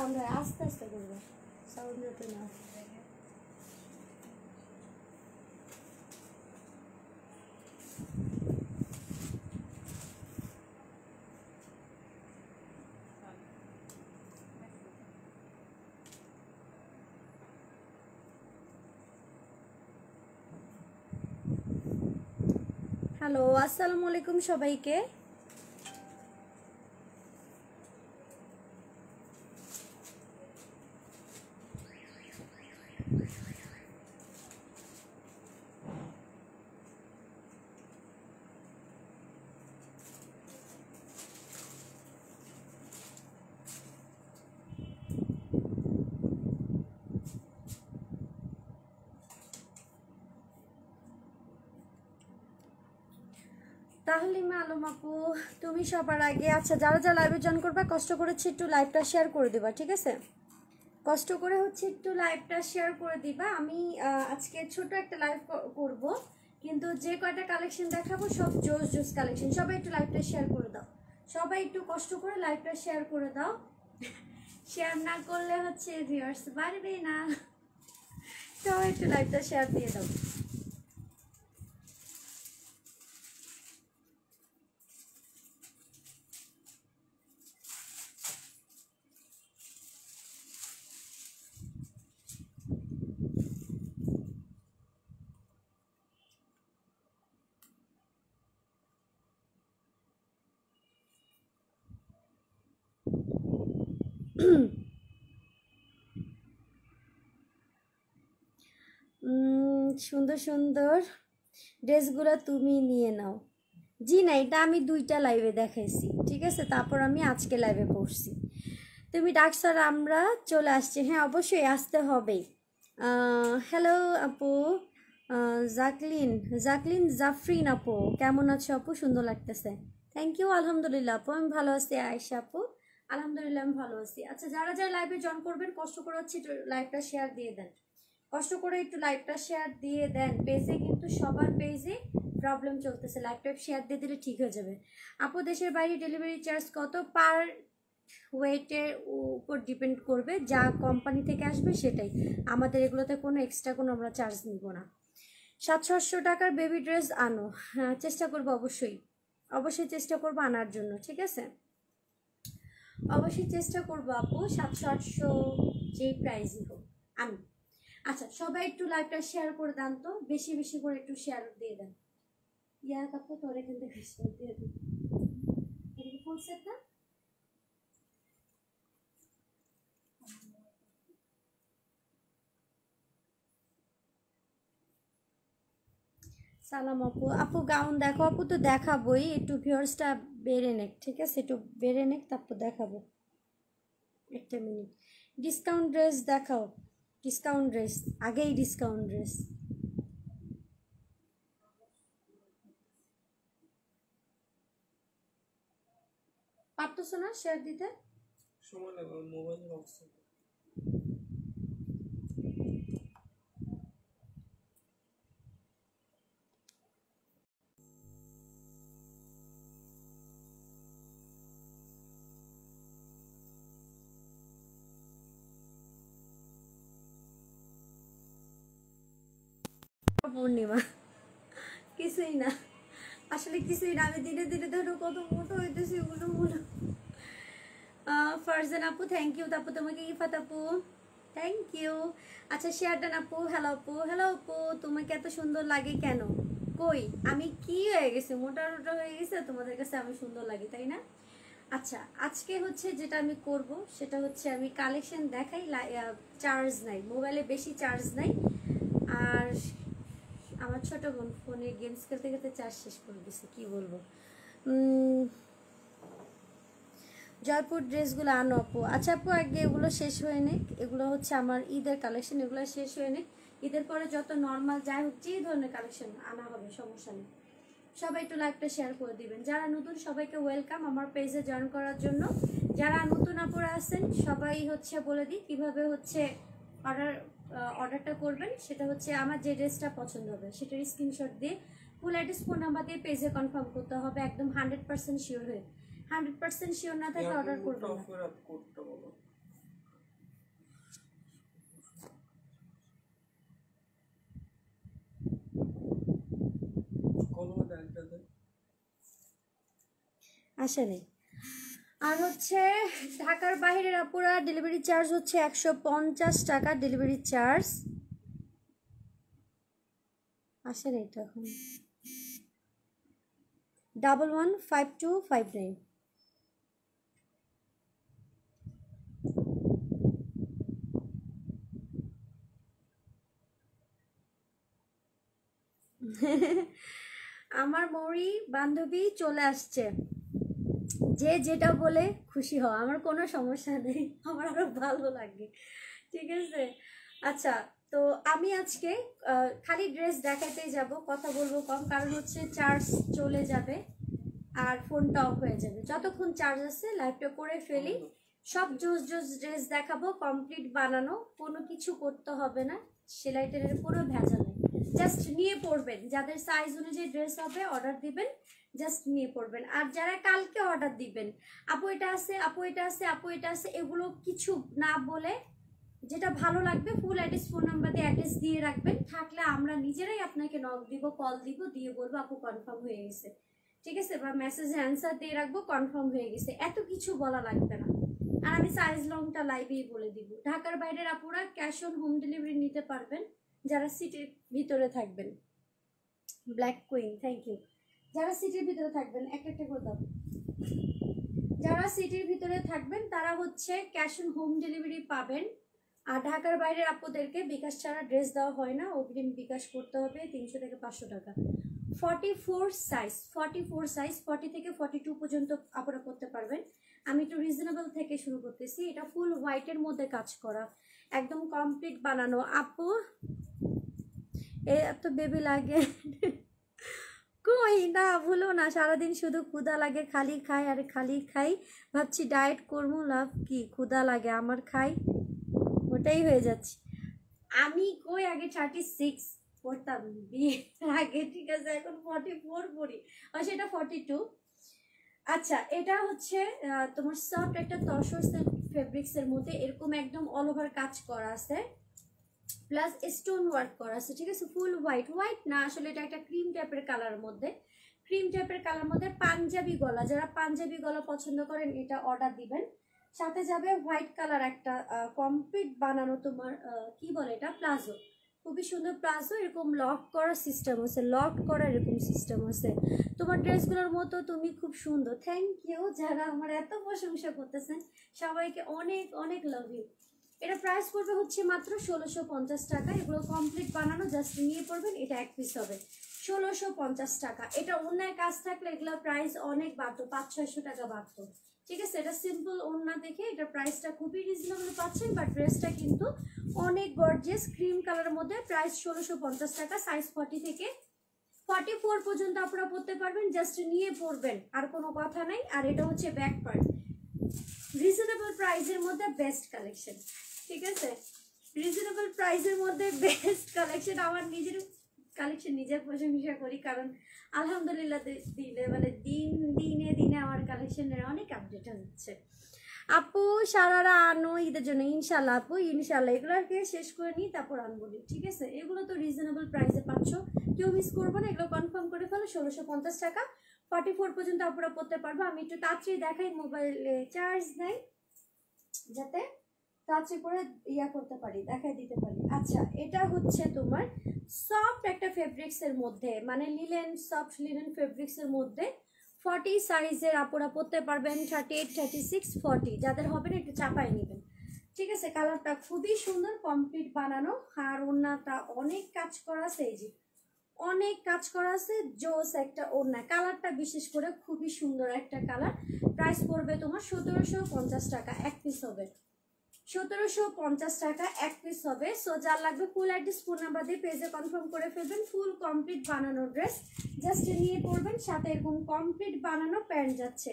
Sound আস্তে আস্তে করবে। না হ্যালো আসসালামু আলাইকুম সবাইকে। মালুম আপু তুমি সবার আগে আচ্ছা যারা যারা লাইভে জয়েন করবে, কষ্ট করেছি একটু লাইভটা শেয়ার করে দিবা, ঠিক আছে? কষ্ট করে হচ্ছে একটু লাইভটা শেয়ার করে দিবা। আমি আজকে ছোট একটা লাইভ করব, কিন্তু যে কয়টা কালেকশন দেখাবো, সব জোস জোস কালেকশন সবাই একটু লাইভটা শেয়ার করে দাও। সবাই একটু কষ্ট করে লাইভটা শেয়ার করে দাও। শেয়ার না করলে হচ্ছে ভিউয়ার্স বাড়বে না। সবাই একটু লাইভটা শেয়ার দিয়ে দাও। সুন্দর সুন্দর ড্রেসগুলো তুমি নিয়ে নাও। জি না, এটা আমি দুইটা লাইভে দেখাইছি, ঠিক আছে? তারপর আমি আজকে লাইভে পড়ছি। তুমি ডাক্তার আমরা চলে আসছি। হ্যাঁ অবশ্যই আসতে হবেই। হ্যালো আপু জাকলিন জাকলিন জাফরিন আপু, কেমন আছো আপু? সুন্দর লাগতেছে। থ্যাংক ইউ আলহামদুলিল্লাহ আপু, আমি ভালো আছি, আয়েশা আপু। আলহামদুলিল্লাহ, আমি ভালো আছি। আচ্ছা যারা যারা লাইভে জয়েন করবেন, কষ্ট করে হচ্ছে লাইভটা শেয়ার দিয়ে দেন। কষ্ট করে একটু লাইভটা শেয়ার দিয়ে দেন। পেজে কিন্তু সবার পেজে প্রবলেম চলতেছে। লাইভটা শেয়ার দিয়ে দিলে ঠিক হয়ে যাবে। আপু, দেশের বাইরে ডেলিভারি চার্জ কত পার ওয়েটের উপর ডিপেন্ড করবে? যা কোম্পানি থেকে আসবে সেটাই। আমাদের এগুলোতে কোনো এক্সট্রা কোনো আমরা চার্জ নিব না। সাতশো টাকার বেবি ড্রেস আনো। হ্যাঁ চেষ্টা করব অবশ্যই। অবশ্যই চেষ্টা করব আনার জন্য, ঠিক আছে? অবশ্যই চেষ্টা করব আপু। সাতশো আটশো যেই প্রাইসই হোক আমি আচ্ছা সবাই একটু লাইভটা শেয়ার করে দেন তো। বেশি বেশি করে একটু শেয়ার দিয়ে দেন। ইয়া কাপু তোর এখান থেকে share দিয়ে দিন সালাম আপু। আপু, গাউন দেখো। আপু তো দেখাবোই। একটু ভিউয়ার্সটা বেড়ে নেক, ঠিক আছে? একটু বেড়ে নেক, তারপর দেখাবো। একটা মিনিট ডিসকাউন্ট ড্রেস দেখাও। ডিসকাউন্ট ড্রেস আগেই ডিসকাউন্ট ড্রেস পারতো না শেয়ার দিতে? সময় লাগবে মোবাইলের পূর্ণিমা। কিছুই না। আসলে কিছুই না। আমি ধীরে ধীরে ধরো কত মোটো হইতেছি উলো মুলো ফারজান আপু থ্যাংক ইউ তাপু তোমাকে ইফাত আপু। থ্যাংক ইউ আচ্ছা শেয়ারটান আপু হ্যালো আপু। হ্যালো আপু, তোমাকে এত সুন্দর লাগে কেন? কই? আমি কি হয়ে গেছি? মোটা মোটা হয়ে গেছে তোমাদের কাছে আমি সুন্দর লাগে, তাই না? আচ্ছা আজকে হচ্ছে যেটা আমি করব, সেটা হচ্ছে আমি কালেকশন দেখাই চার্জ নাই। মোবাইলে বেশি চার্জ নাই। আর আমার ছোট বোন ফোনে গেমস খেলতে খেলতে চার্জ শেষ করে দিছে, কি বলব? জয়পুর ড্রেসগুলো আনো আপু। আচ্ছা আপু, আগে এগুলো শেষ হয়ে নে এগুলো হচ্ছে আমার ঈদের কালেকশন এগুলো শেষ হয়ে নে ঈদের পরে যত নর্মাল যাই হোক যে ধরনের কালেকশন আনা হবে, সমস্যা নেই। সবাই একটু লাইভটা শেয়ার করে দিবেন। যারা নতুন, সবাইকে ওয়েলকাম আমার পেজে জয়েন করার জন্য। যারা নতুন আপুরা আছেন, সবাই হচ্ছে বলে দিই, কীভাবে হচ্ছে অর্ডার অর্ডারটা করবেন সেটা হচ্ছে আমার যে ড্রেসটা পছন্দ হবে সেটার স্ক্রিনশট দিয়ে ফুল অ্যাড্রেস ফোন নাম্বার দিয়ে পেজে কনফার্ম করতে হবে একদম হান্ড্রেড পার্সেন্ট শিওর হয়ে। হান্ড্রেড পার্সেন্ট শিওর না থাকলে অর্ডার করব আসা নেই আর হচ্ছে ঢাকার বাইরের আপুরা ডেলিভারি চার্জ হচ্ছে একশো পঞ্চাশ টাকা ডেলিভারি চার্জ আসে নেই তো এখন। Double one five two five nine আমার মৌরি বান্ধবী চলে আসছে। যে যেটা বলে খুশি হও, আমার কোনো সমস্যা নেই, আমার আরও ভালো লাগে, ঠিক আছে? আচ্ছা তো আমি আজকে খালি ড্রেস দেখাতেই যাব, কথা বলব কম, কারণ হচ্ছে চার্জ চলে যাবে আর ফোনটা অফ হয়ে যাবে। যতক্ষণ চার্জ আছে লাইভটা করে ফেলি, সব জোস জোস ড্রেস দেখাবো কমপ্লিট বানানো, কোনো কিছু করতে হবে না, সেলাই টেলাইয়ের কোনো ভেজাল নেই। জাস্ট নিয়ে পড়বেন যাদের সাইজ অনুযায়ী ড্রেস হবে অর্ডার দিবেন জাস্ট নিয়ে পড়বেন। আর যারা কালকে অর্ডার দিবেন, আপু, এটা আছে, আপু, এটা আছে, আপু, এটা আছে, এগুলো কিছু না বলে যেটা ভালো লাগবে ফুল অ্যাড্রেস ফোন নাম্বার দিয়ে অ্যাড্রেস দিয়ে রাখবেন। থাকলে আমরা নিজেরাই আপনাকে নক দিব কল দিব, দিয়ে বলব, আপু কনফার্ম হয়ে গেছে। ঠিক আছে? বা মেসেজে অ্যান্সার দিয়ে রাখব কনফার্ম হয়ে গেছে। এত কিছু বলা লাগবে না। আর আমি সাইজ লংটা লাইভেই বলে দিব। ঢাকার বাইরের আপুরা ক্যাশ অন হোম ডেলিভারি নিতে পারবেন, যারা সিটির ভিতরে থাকবেন। ব্ল্যাক কুইন থ্যাংক ইউ যারা সিটির ভিতরে থাকবেন, একটা একটা করে দাও। যারা সিটির ভিতরে থাকবেন, তারা হচ্ছে ক্যাশ অন হোম ডেলিভারি পাবেন। আর ঢাকার বাইরের আপুদেরকে বিকাশ ছাড়া ড্রেস দেওয়া হয় না, অগ্রিম বিকাশ করতে হবে তিনশো থেকে পাঁচশো টাকা। Forty four size forty four size forty থেকে ফর্টি টু পর্যন্ত আপনারা করতে পারবেন। আমি একটু রিজনেবল থেকে শুরু করতেছি। এটা ফুল হোয়াইটের মধ্যে কাজ করা। একদম কমপ্লিট বানানো। আপু, এ এত বেবি লাগে। কই? না, ভুলো না। সারাদিন শুধু ক্ষুদা লাগে, খালি খাই, আর খালি খাই। ভাবছি ডায়েট করব, লাভ কি? ক্ষুদা লাগে, আমার খাই। ওটাই হয়ে যাচ্ছে। আমি কই আগে থার্টি সিক্স পড়তাম? বিয়ে আগে, ঠিক আছে, এখন ফর্টি ফোর পড়ি। আর সেটা ফর্টি টু আচ্ছা এটা হচ্ছে তোমার সফট একটা তসর ফেব্রিক্স এর মধ্যে এরকম একদম অল ওভার কাজ করা আছে। প্লাস স্টোন ওয়ার্ক করা আছে, ঠিক আছে? ফুল হোয়াইট হোয়াইট না, আসলে এটা একটা ক্রিম টাইপের কালার মধ্যে। ক্রিম টাইপের কালার মধ্যে পাঞ্জাবি গলা, যারা পাঞ্জাবি গলা পছন্দ করেন, এটা অর্ডার দিবেন। সাথে যাবে হোয়াইট কালার একটা কমপ্লিট বানানো তোমার কি বলে এটা? প্লাজো খুবই সুন্দর প্লাজো এরকম লক করার সিস্টেম আছে লক করার এরকম সিস্টেম আছে। তোমার ড্রেসগুলোর মতো তুমি খুব সুন্দর। থ্যাংক ইউ যারা আমার এত প্রশংসা করতেছেন। সবাইকে অনেক অনেক লাভ ইউ এটা প্রাইস পড়বে হচ্ছে মাত্র ষোলোশো পঞ্চাশ টাকা। এগুলো কমপ্লিট বানানো জাস্ট নিয়ে পড়বেন, এটা এক পিস হবে। ষোলোশো পঞ্চাশ টাকা। এটা অন্যায় কাজ থাকলে এগুলোর প্রাইস অনেক বাড়তো পাঁচ ছয়শো টাকা বাড়তো। ঠিক আছে? এটা সিম্পল ওড়না দেখে এটা প্রাইসটা খুবই রিজনেবল পাচ্ছেন বাট ড্রেসটা কিন্তু অনেক গর্জিয়াস ক্রিম কালারের মধ্যে প্রাইস ষোলোশো পঞ্চাশ টাকা সাইজ ফর্টি থেকে ফর্টি ফোর পর্যন্ত আপনারা পড়তে পারবেন জাস্ট নিয়ে পড়বেন, আর কোনো কথা নাই। আর এটা হচ্ছে ব্যাক পার্ট রিজনেবল প্রাইসের মধ্যে বেস্ট কালেকশন ঠিক আছে? রিজনেবল প্রাইসের মধ্যে বেস্ট কালেকশন আমার নিজের কালেকশন নিজের প্রশংসা করি, কারণ আলহামদুলিল্লাহ দিনে মানে দিন, দিনে দিনে আমার কালেকশনের অনেক আপডেট হচ্ছে। আপু, সারারা, আনো, ঈদের জন্য ইনশাল্লাহ আপু ইনশাল্লাহ এগুলোকে শেষ করে নিই, তারপর আনব। ঠিক আছে? এগুলো তো রিজনেবল প্রাইসে পাচ্ছ। কেউ মিস করব না, এগুলো কনফার্ম করে ফেলো, ষোলোশো পঞ্চাশ টাকা। ফর্টি ফোর পর্যন্ত আপনারা পড়তে পারব। আমি একটু তাড়াতাড়ি দেখাই মোবাইলে চার্জ নেই যাতে তাড়াতাড়ি করে ইয়া করতে পারি, দেখাই দিতে পারি। আচ্ছা এটা হচ্ছে তোমার সফট একটা ফেব্রিক্স এর মধ্যে মানে লিলেন সফট লিলেন ফেব্রিক্স এর মধ্যে ফর্টি সাইজের আপনারা পরতে পারবেন thirty eight thirty six forty যাদের হবে না একটু চাপাই নেবেন। ঠিক আছে কালারটা খুবই সুন্দর কমপ্লিট বানানো, আর ওড়নাটা অনেক কাজ করা আছে, এই যে অনেক কাজ করা আছে, জোস একটা ওড়না। কালারটা বিশেষ করে খুবই সুন্দর একটা কালার প্রাইস পড়বে তোমার সতেরোশো পঞ্চাশ টাকা, এক পিস হবে। সতেরোশো পঞ্চাশ টাকা এক পিস হবে। সো যার লাগবে ফুল অ্যাড্রেস ফোন নাম্বার দিয়ে পেজে কনফার্ম করে ফেলবেন। ফুল কমপ্লিট বানানো ড্রেস জাস্ট নিয়ে পড়বেন, সাথে এরকম কমপ্লিট বানানো প্যান্ট যাচ্ছে।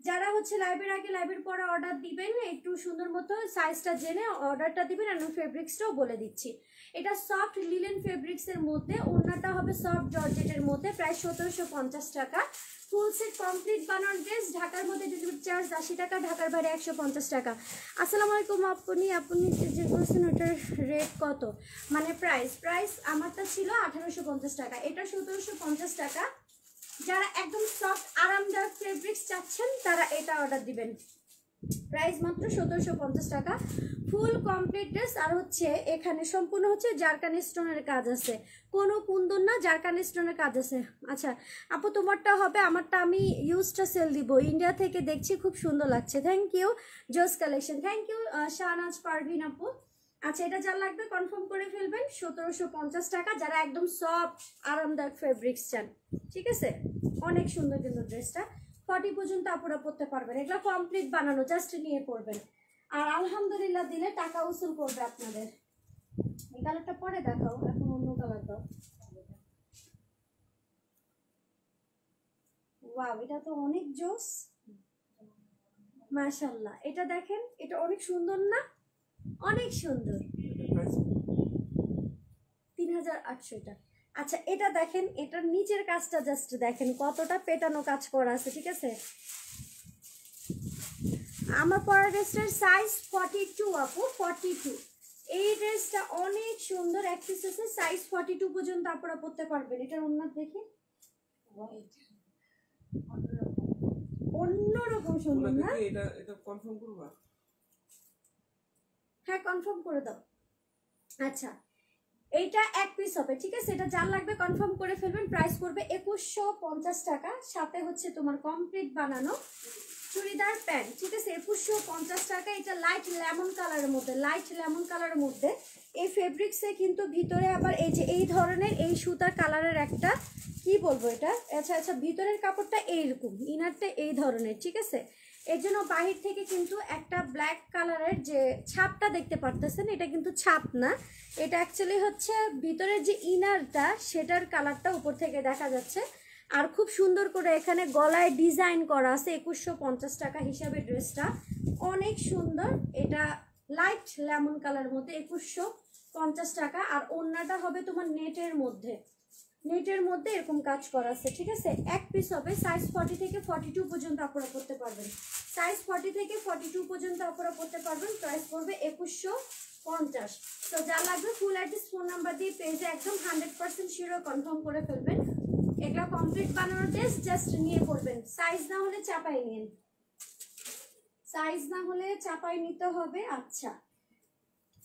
যারা হচ্ছে লাইভের আগে লাইভের পরে অর্ডার দিবেন, একটু সুন্দর মতো সাইজটা জেনে অর্ডারটা দিবেন আর ফেব্রিক্সটাও বলে দিচ্ছি। এটা সফট লিলেন ফেব্রিক্সের মধ্যে, ওড়নাটা হবে সফট জর্জেটের মধ্যে, প্রায় সতেরোশো পঞ্চাশ টাকা। ফুল সেট কমপ্লিট বানানোর ড্রেস ঢাকার মধ্যে ডেলিভারি চার্জ আশি টাকা, ঢাকার বাইরে একশো পঞ্চাশ টাকা। আসসালামু আলাইকুম আপনি আপনি যে করছেন ওটার রেট কত? মানে প্রাইস প্রাইস আমারটা ছিল আঠারোশো পঞ্চাশ টাকা। এটা সতেরোশো পঞ্চাশ টাকা। যারা একদম সফট আরামদায়ক ফেব্রিক্স চাচ্ছেন, তারা এটা অর্ডার দিবেন। প্রাইস মাত্র সতেরোশো পঞ্চাশ টাকা। ফুল কমপ্লিট ড্রেস, আর হচ্ছে এখানে সম্পূর্ণ হচ্ছে জারকানি স্টোনের কাজ আছে। কোনো কুন্দন না, জারকানি স্টোনের কাজ আছে। আচ্ছা আপু, তোমারটা হবে, আমারটা আমি ইউজটা সেল দিব। ইন্ডিয়া থেকে দেখছি খুব সুন্দর লাগছে। থ্যাংক ইউ জোস collection thank you Shahnaz, Parvin আপু। আচ্ছা এটা যা লাগবে কনফার্ম করে ফেলবেন। সতেরোশো পঞ্চাশ টাকা, যারা একদম সফট আরামদায়ক ফেব্রিক্স চান। ঠিক আছে? অনেক সুন্দর কিন্তু ড্রেসটা। ফর্টি পর্যন্ত আপনারা পড়তে পারবেন। এগুলো কমপ্লিট বানানো জাস্ট নিয়ে পড়বেন। আর আলহামদুলিল্লাহ দিলে টাকা উসুল করবে আপনাদের। এই কালারটা পরে দেখাও এখন অন্য কালার দাও। ওয়াও এটা তো অনেক জোস। মাশাল্লাহ এটা দেখেন এটা অনেক সুন্দর না? অনেক সুন্দর। তিন হাজার আটশো এটা আচ্ছা এটা দেখেন এটার নিচের কাজটা জাস্ট দেখেন কতটা পেটানো কাজ করা আছে ঠিক আছে? আমার পরা ড্রেসটার সাইজ ফর্টি টু আপু ফর্টি টু এই ড্রেসটা অনেক সুন্দর এক পিস আছে সাইজ ফর্টি টু পর্যন্ত আপনারা পরতে পারবেন। এটার অন্য দেখে। অন্যরকম সুন্দর না? এটা এটা কনফার্ম করবা? হ্যাঁ কনফার্ম করে দাও। আচ্ছা এইটা এক পিস হবে, ঠিক আছে? এটা যার লাগবে কনফার্ম করে ফেলবেন প্রাইস পড়বে একুশশো পঞ্চাশ টাকা। সাথে হচ্ছে তোমার কমপ্লিট বানানো চুড়িদার প্যান্ট, ঠিক আছে? একুশশো পঞ্চাশ টাকা, এটা লাইট লেমন কালারের মধ্যে লাইট লেমন কালারের মধ্যে। এই ফেব্রিক্সে কিন্তু ভিতরে আবার এই যে এই ধরনের এই সুতার কালারের একটা, কি বলব এটা? আচ্ছা আচ্ছা ভিতরের কাপড়টা এইরকম ইনারটা এই ধরনের, ঠিক আছে? এর জন্য বাহির থেকে কিন্তু একটা ব্ল্যাক কালারের যে ছাপটা দেখতে পারতেছেন, এটা কিন্তু ছাপ না। এটা অ্যাকচুয়ালি হচ্ছে ভিতরের যে ইনারটা সেটার কালারটা উপর থেকে দেখা যাচ্ছে। আর খুব সুন্দর করে এখানে গলায় ডিজাইন করা আছে, একুশশো পঞ্চাশ টাকা হিসাবে ড্রেসটা। অনেক সুন্দর। এটা লাইট লেমন কালার মধ্যে একুশশো পঞ্চাশ টাকা। আর ওড়নাটা হবে তোমার নেটের মধ্যে। নেটের মধ্যে এরকম কাজ করা আছে, ঠিক আছে? এক পিস হবে সাইজ ফর্টি থেকে ফর্টি টু পর্যন্ত আপনারা করতে পারবেন। সাইজ ফর্টি থেকে ফর্টি টু পর্যন্ত আপনারা করতে পারবেন প্রাইস পড়বে একুশশো পঞ্চাশ। তো যা লাগবে ফুল অ্যাড্রেস ফোন নাম্বার দিয়ে পেজে একদম হান্ড্রেড পার্সেন্ট শিওর কনফার্ম করে ফেলবেন। এগুলো কমপ্লিট বানানোর টেস্ট জাস্ট নিয়ে করবেন। সাইজ না হলে চাপাই নিন। সাইজ না হলে চাপাই নিতে হবে আচ্ছা।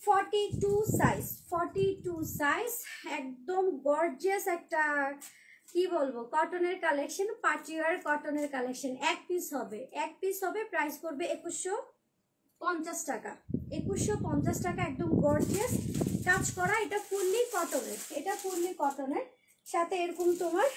Forty two size forty two size একদম গর্জিয়াস একটা, কি বলব কটনের কালেকশন পার্টিওয়ার কটনের কালেকশন এক পিস হবে, এক পিস হবে প্রাইস পড়বে একুশশো পঞ্চাশ টাকা। একুশশো পঞ্চাশ টাকা, একদম গর্জিয়াস কাজ করা, এটা ফুললি কটনের এটা ফুললি কটনের সাথে এরকম তোমার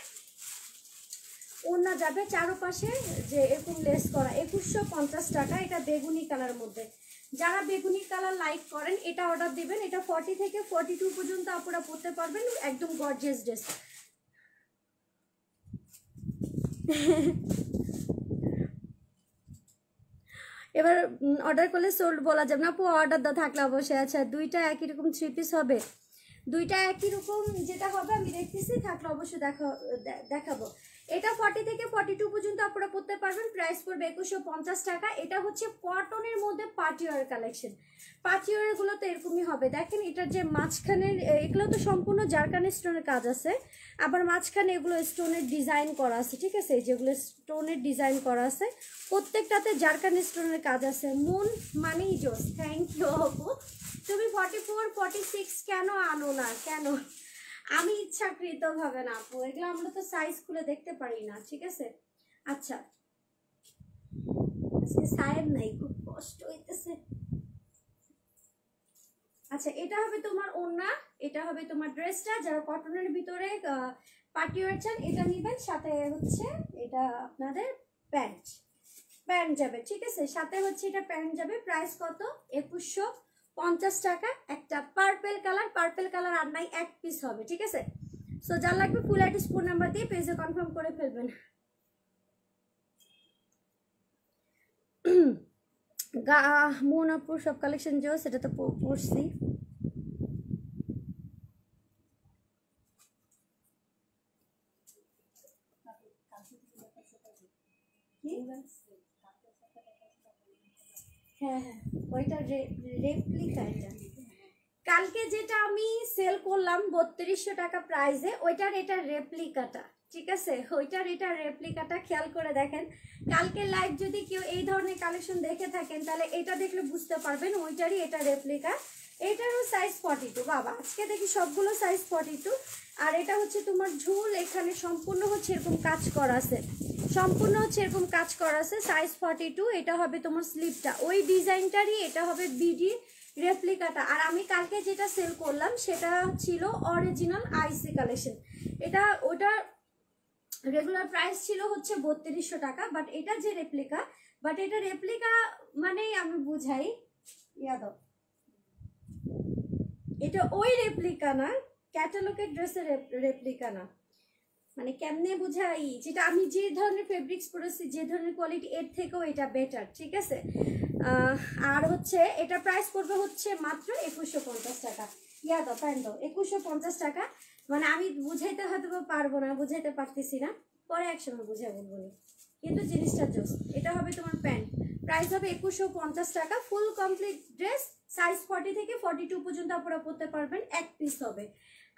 ওড়না যাবে চারপাশে, যে এরকম লেস করা। একুশশো পঞ্চাশ টাকা, এটা বেগুনি কালার মধ্যে। যারা বেগুনি কালার লাইক করেন, এটা অর্ডার দিবেন। এটা ফর্টি থেকে ফর্টি টু পর্যন্ত আপনারা পড়তে পারবেন, একদম গর্জিয়াস ড্রেস এবার অর্ডার করলে সোল্ড বলা যাবে না। অর্ডার দেওয়া থাকলে অবশ্যই। আচ্ছা দুইটা একই রকম থ্রি পিস হবে। দুইটা একই রকম যেটা হবে, আমি দেখতেছি। থাকলে অবশ্যই দেখা দেখাবো। এটা ফর্টি থেকে ফর্টি টু পর্যন্ত আপনারা পড়তে পারবেন। প্রাইস পড়বে একুশশো পঞ্চাশ টাকা। এটা হচ্ছে কটনের মধ্যে পার্টিওয়ার কালেকশন পার্টিওয়ারগুলো তো এরকমই হবে। দেখেন, এটার যে মাঝখানের এগুলো তো সম্পূর্ণ জারকানি স্টোনের কাজ আছে। আবার মাঝখানে এগুলো স্টোনের ডিজাইন করা আছে, ঠিক আছে? যেগুলো স্টোনের ডিজাইন করা আছে, প্রত্যেকটাতে জারকানি স্টোনের কাজ আছে। মন মানেই জোস থ্যাংক ইউ তুমি ফর্টি ফোর ফর্টি সিক্স কেন আনো না? কেন? আমি ইচ্ছাকৃত ভাবে না আপু এগুলো আমরা তো সাইজ খুলে দেখতে পারি না, ঠিক আছে? আচ্ছা। সাহেব নাই, খুব কষ্ট হইতেছে। আচ্ছা এটা হবে তোমার ওড়না, এটা হবে তোমার ড্রেসটা, যারা কটনের ভিতরে পার্টি চান, এটা নিবেন, সাথে হচ্ছে এটা আপনাদের প্যান্ট। প্যান্ট যাবে, ঠিক আছে? সাথে হচ্ছে এটা প্যান্ট যাবে, প্রাইস কত? একুশশো পঞ্চাশ টাকা, একটা পার্পেল কালার পার্পেল কালার আর নাই এক পিস হবে, ঠিক আছে? সো যার লাগবে ফুল অ্যাড্রেস ফোন নাম্বার দিয়ে পেজে কনফার্ম করে ফেলবেন। গা মন সব কালেকশন যে সেটা তো পড়ছি। কি? হ্যাঁ হ্যাঁ ওইটা রেপ্লিকা এটা। কালকে যেটা আমি সেল করলাম বত্রিশশো টাকা প্রাইজে ওইটার এটা রেপ্লিকাটা ঠিক আছে? ওইটার এটা রেপ্লিকাটা খেয়াল করে দেখেন। কালকে লাইভ যদি কেউ এই ধরনের কালেকশন দেখে থাকেন, তাহলে এটা দেখলে বুঝতে পারবেন ওইটারই এটা রেপ্লিকা এটারও সাইজ ফর্টি টু বাবা, আজকে দেখি সবগুলো সাইজ ফর্টি টু আর এটা হচ্ছে তোমার ঝুল, এখানে সম্পূর্ণ হচ্ছে এরকম কাজ করা আছে। সম্পূর্ণ হচ্ছে এরকম কাজ করা আছে সাইজ ফর্টি টু এটা হবে তোমার স্লিপটা ওই ডিজাইনটারই এটা হবে বিডি রেপ্লিকাটা আর আমি কালকে যেটা সেল করলাম, সেটা ছিল অরিজিনাল আইসি কালেকশন এটা, ওটা রেগুলার প্রাইস ছিল হচ্ছে বত্রিশশো টাকা বাট এটা যে রেপ্লিকা বাট এটা রেপ্লিকা মানেই আমি বুঝাই ইয়াদব এটা ওই রেপ্লিকা না ক্যাটালগের ড্রেসের রেপ্লিকা না। মানে কেমনে বুঝাই? যেটা আমি যে ধরনের ফেব্রিক্স পরেছি, যে ধরনের কোয়ালিটি এর থেকেও এটা বেটার ঠিক আছে? আর হচ্ছে, এটা প্রাইস পড়বে হচ্ছে মাত্র একুশশো পঞ্চাশ টাকা। ইয়া দাও প্যান্ট দাও একুশশো পঞ্চাশ টাকা। মানে আমি বুঝাইতে হয়তো পারব না, বুঝাইতে পারতেছি না। পরে একসময় বুঝাই বলব। কিন্তু জিনিসটা জোস এটা হবে তোমার প্যান্ট। প্রাইস হবে একুশশো পঞ্চাশ টাকা full complete dress size forty থেকে ফর্টি টু পর্যন্ত আপনারা পরতে পারবেন, এক পিস হবে।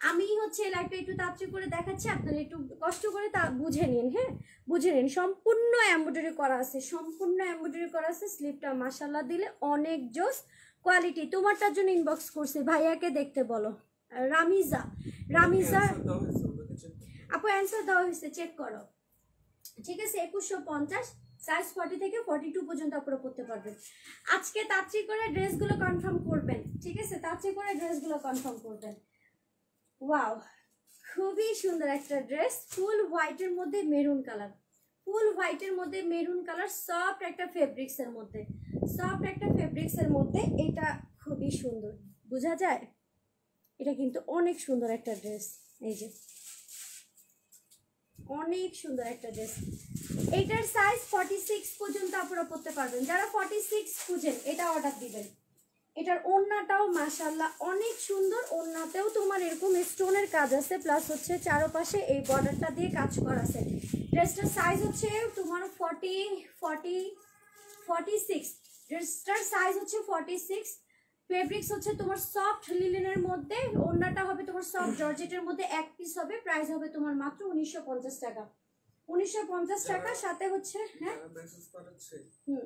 আমি হচ্ছে লাইভটা একটু তাড়াতাড়ি করে দেখাচ্ছি আপনারা একটু কষ্ট করে তা বুঝে নিন হ্যাঁ? বুঝে নিন সম্পূর্ণ এমব্রয়ডারি করা আছে সম্পূর্ণ এমব্রয়ডারি করা আছে স্লিপটা মাসাল্লাহ দিলে অনেক জোস কোয়ালিটি তোমারটার জন্য ইনবক্স করছি ভাইয়াকে দেখতে বলো। রামিজা রামিজা। আপু অ্যান্সার দেওয়া হয়েছে চেক করো। ঠিক আছে একুশশো পঞ্চাশ সাইজ ফর্টি থেকে ফর্টি টু পর্যন্ত আপনারা করতে পারবেন। আজকে তাড়াতাড়ি করে ড্রেসগুলো কনফার্ম করবেন ঠিক আছে? তাড়াতাড়ি করে ড্রেসগুলো কনফার্ম করবেন। ওয়াও খুবই সুন্দর একটা ড্রেস ফুল হোয়াইটের মধ্যে মেরুন কালার ফুল হোয়াইটের মধ্যে মেরুন কালার সফট একটা ফেব্রিক্স এর মধ্যে। সফট একটা ফেব্রিক্স এর মধ্যে এটা খুবই সুন্দর। বোঝা যায়? এটা কিন্তু অনেক সুন্দর একটা ড্রেস এই যে। অনেক সুন্দর একটা ড্রেস এটার সাইজ ফর্টি সিক্স পর্যন্ত আপনারা পড়তে পারবেন। যারা ফর্টি সিক্স খুঁজেন, এটা অর্ডার দিবেন। এটার ওড়নাটাও মাসাল্লাহ অনেক সুন্দর। ওড়নাতেও তোমার এরকম স্টোনের কাজ আছে প্লাস হচ্ছে চারপাশে এই বর্ডারটা দিয়ে কাজ করা আছে। ড্রেসটার সাইজ হচ্ছে তোমার ফর্টি ফর্টি ফর্টি সিক্স ড্রেসটার সাইজ হচ্ছে ফর্টি সিক্স ফেব্রিক্স হচ্ছে তোমার সফট লিলেনের মধ্যে। ওড়নাটা হবে তোমার সফট জর্জেটের মধ্যে। এক পিস হবে প্রাইস হবে তোমার মাত্র উনিশশো পঞ্চাশ টাকা। উনিশশো পঞ্চাশ টাকা সাথে হচ্ছে হ্যাঁ? হুম।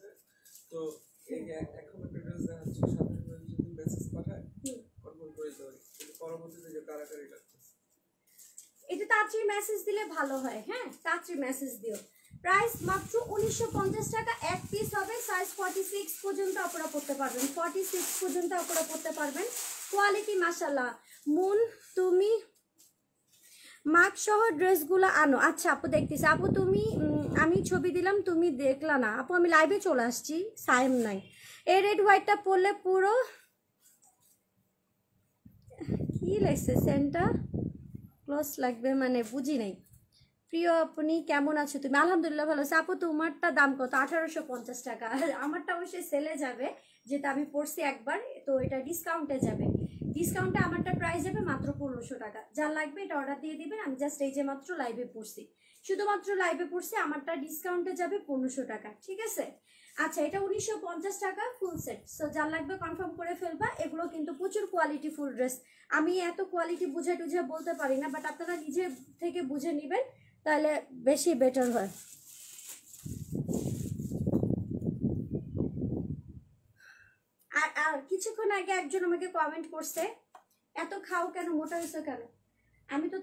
হ্যাঁ? তো এই এখন একটা দেখাচ্ছে, সাথে যদি message পাঠায়, হুম। করে দিতে কিন্তু পরবর্তীতে যে কারাকারি লাগতেছে। এটা তাড়াতাড়ি মেসেজ দিলে ভালো হয় হ্যাঁ? তাড়াতাড়ি মেসেজ দিও। প্রাইস মাত্র উনিশশো পঞ্চাশ টাকা এক পিস হবে। সাইজ ফর্টি সিক্স পর্যন্ত আপনারা পড়তে পারবেন। ফর্টি সিক্স পর্যন্ত আপনারা পড়তে পারবেন। কোয়ালিটি মাসাল্লাহ মুন তুমি সহ ড্রেসগুলো আনো। আচ্ছা আপু দেখতেছি। আপু তুমি আমি ছবি দিলাম, তুমি দেখলা না। আপু, আমি লাইভে চলে আসছি সাইম নাই। এই রেড হোয়াইটটা পরলে পুরো কি লাগছে সেন্টটা ক্লোজ লাগবে মানে বুঝি নাই। প্রিয় আপনি, কেমন আছো তুমি? আলহামদুলিল্লাহ ভালো আছি। আপু, তোমারটা দাম কত? আঠারোশো পঞ্চাশ টাকা। আমারটা অবশ্যই সেলে যাবে, যেটা আমি পড়ছি একবার, তো এটা ডিসকাউন্টে যাবে। ডিসকাউন্টে আমারটা প্রাইস যাবে মাত্র পনেরোশো টাকা। যা লাগবে এটা অর্ডার দিয়ে দিবেন, আমি জাস্ট এই যে মাত্র লাইভে পড়ছি। শুধুমাত্র লাইভে পড়ছি, আমারটা ডিসকাউন্টে যাবে পনেরোশো টাকা, ঠিক আছে? আচ্ছা এটা উনিশশো পঞ্চাশ টাকা ফুল সেট সো যা লাগবে কনফার্ম করে ফেলবা, এগুলো কিন্তু প্রচুর কোয়ালিটি ফুল ড্রেস আমি এত কোয়ালিটি বুঝে টুঝে বলতে পারি না বাট আপনারা নিজে থেকে বুঝে নেবেন, তাহলে বেশি বেটার হয়। আর কিছুক্ষণ আগে একজন আমাকে কমেন্ট করছে, এত খাও কেন? মোটা হয়েছো কেন? আমি তো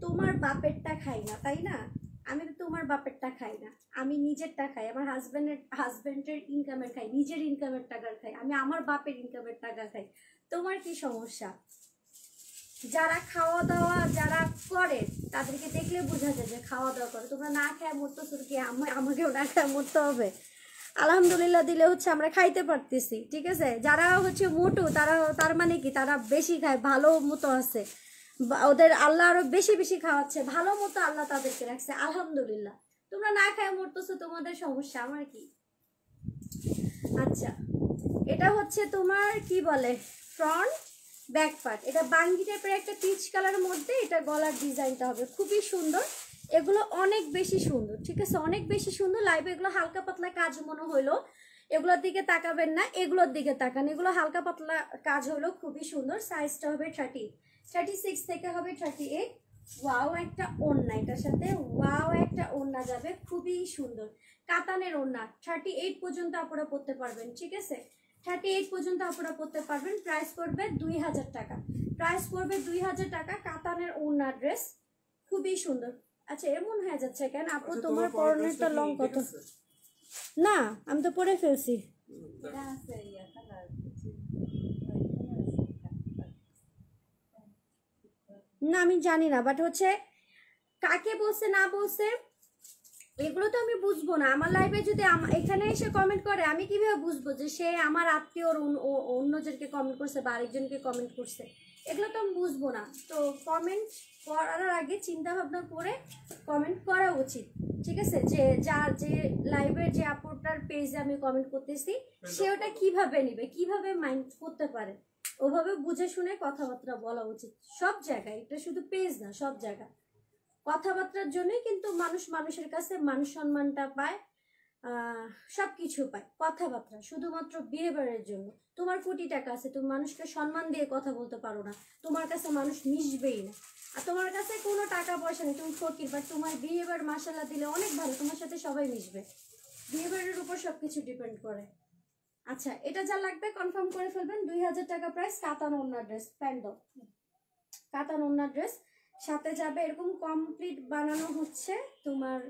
তোমার বাপেরটা খাই না, তাই না? আমি তো তোমার বাপেরটা খাই না, আমি নিজেরটা খাই, আমার হাজব্যান্ডের হাজব্যান্ডের ইনকামের খাই, নিজের ইনকামের টাকার খাই, আমি আমার বাপের ইনকামের টাকা খাই। তোমার কি সমস্যা? যারা খাওয়া দাওয়া যারা করে, তাদেরকে দেখলে বোঝা যায় যে খাওয়া দাওয়া করে। তোমরা না খেয়ে মরতেছো কি? আম- আমাকেও না খেয়ে মরতে হবে। আলহামদুলিল্লাহ দিলে হচ্ছে আমরা খাইতে পারতেছি, ঠিক আছে? যারা হচ্ছে মোটু, তারা, তার মানে কি? তারা বেশি খায়, ভালো মতো আছে। ওদের আল্লাহ আরও বেশি বেশি খাওয়াচ্ছে, ভালো মতো আল্লাহ তাদেরকে রাখছে, আলহামদুলিল্লাহ। তোমরা না খায় মরতেছো, তোমাদের সমস্যা আমার কি? আচ্ছা এটা হচ্ছে তোমার কি বলে? ফ্রন্ট ব্যাক পার্ট এটা বাঙ্গি টাইপের একটা পিচ কালারের মধ্যে এটা গলার ডিজাইনটা হবে। খুবই সুন্দর। এগুলো অনেক বেশি সুন্দর, ঠিক আছে? অনেক বেশি সুন্দর লাইভে এগুলো হালকা পাতলা কাজ মনে হইল। এগুলোর দিকে তাকাবেন না, এগুলোর দিকে তাকান। এগুলো হালকা পাতলা কাজ হলো খুবই সুন্দর। সাইজটা হবে থার্টি থার্টি সিক্স থেকে হবে থার্টি এইট ওয়াও একটা ওড়না এটার সাথে। ওয়াও একটা ওড়না যাবে, খুবই সুন্দর। কাতানের ওড়না থার্টি এইট পর্যন্ত আপনারা পড়তে পারবেন, ঠিক আছে? থার্টি এইট পর্যন্ত আপনারা পড়তে পারবেন। প্রাইস পড়বে দুই হাজার টাকা। প্রাইস পড়বে দুই হাজার টাকা, কাতানের ওড়না ড্রেস খুবই সুন্দর। আচ্ছা এমন হয়ে যাচ্ছে কেন? আপু আচ্ছা, তোমার পরের পরনেরটা লং কত না আমি তো পরে ফেলছি। না আমি জানি না বাট হচ্ছে কাকে বলছে না বলছে এগুলো তো আমি বুঝব না। আমার লাইফে যদি এখানে এসে কমেন্ট করে আমি কীভাবে বুঝব যে সে আমার আত্মীয় অন্যজনকে কমেন্ট করছে বা আরেকজনকে কমেন্ট করছে? এগুলো তো আমি বুঝব না। তো কমেন্ট করার আগে চিন্তা ভাবনা করে কমেন্ট করা উচিত ঠিক আছে? যে যার যে লাইভের যে আপুটার পেজে আমি কমেন্ট করতেছি সে ওটা কীভাবে নিবে? কীভাবে মাইন্ড করতে পারে? ওভাবে বুঝে শুনে কথাবার্তা বলা উচিত। সব জায়গায় এটা শুধু পেজ না সব জায়গায়। কথাবার্তার জন্যই কিন্তু মানুষ মানুষের কাছে মান সম্মানটা পায় সব কিছু পায়। কথাবার্তা, শুধুমাত্র বিহেভিয়ারের জন্য। তোমার কোটি টাকা আছে, তুমি মানুষকে সম্মান দিয়ে কথা বলতে পারো না। তোমার কাছে মানুষ মিশবেই না। আর তোমার কাছে কোনো টাকা পয়সা নেই, তুমি ফকির বাট তোমার বিহেভিয়ার মাসাল্লাহ দিলে অনেক ভালো, তোমার সাথে সবাই মিশবে। বিহেভিয়ারের উপর সব কিছু ডিপেন্ড করে। আচ্ছা এটা যা লাগবে কনফার্ম করে ফেলবেন, দুই হাজার টাকা প্রাইস কাতান ওনার ড্রেস প্যান্ট কাতান ওনার ড্রেস সাথে যাবে এরকম কমপ্লিট বানানো হচ্ছে তোমার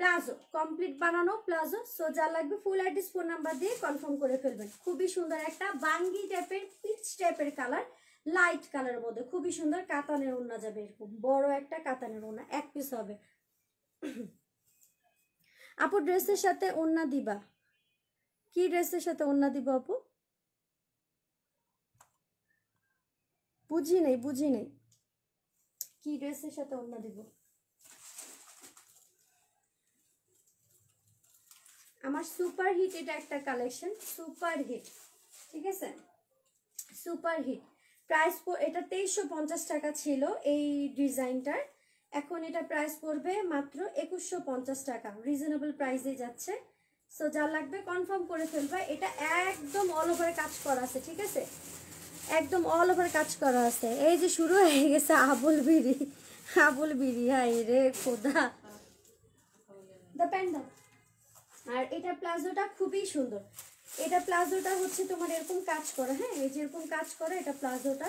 প্লাজো, কমপ্লিট বানানো প্লাজো সো যা লাগবে ফুল অ্যাড্রেস ফোন নাম্বার দিয়ে কনফার্ম করে ফেলবেন। খুবই সুন্দর একটা বাঙ্গি টাইপের পিচ টাইপের কালার লাইট কালারের মধ্যে। খুবই সুন্দর কাতানের ওড়না যাবে এরকম। বড় একটা কাতানের ওড়না, এক পিস হবে। আপু ড্রেসের সাথে ওড়না দিবা। কি ড্রেসের সাথে ওড়না দিব আপু? বুঝি নেই বুঝি নেই। কি ড্রেসের সাথে ওড়না দিব? আমার সুপার হিট এটা একটা কালেকশন সুপার হিট ঠিক আছে? সুপার হিট প্রাইস এটা তেইশশো পঞ্চাশ টাকা ছিল এই ডিজাইনটার। এখন এটা প্রাইস পড়বে মাত্র একুশশো পঞ্চাশ টাকা। রিজনেবল প্রাইসে যাচ্ছে। সো যা লাগবে কনফার্ম করে ফেলবা। এটা একদম অল ওভার কাজ করা আছে, ঠিক আছে? একদম অল ওভার কাজ করা আছে। এই যে শুরু হয়ে গেছে আবুল বিড়ি। আবুল বিড়ি হাই রে খোদা। দ্য প্যান্ট আর এটা প্লাজোটা খুবই সুন্দর। এটা প্লাজোটা হচ্ছে তোমার এরকম কাজ করে হ্যাঁ? এই যে এরকম কাজ করে, এটা প্লাজোটা।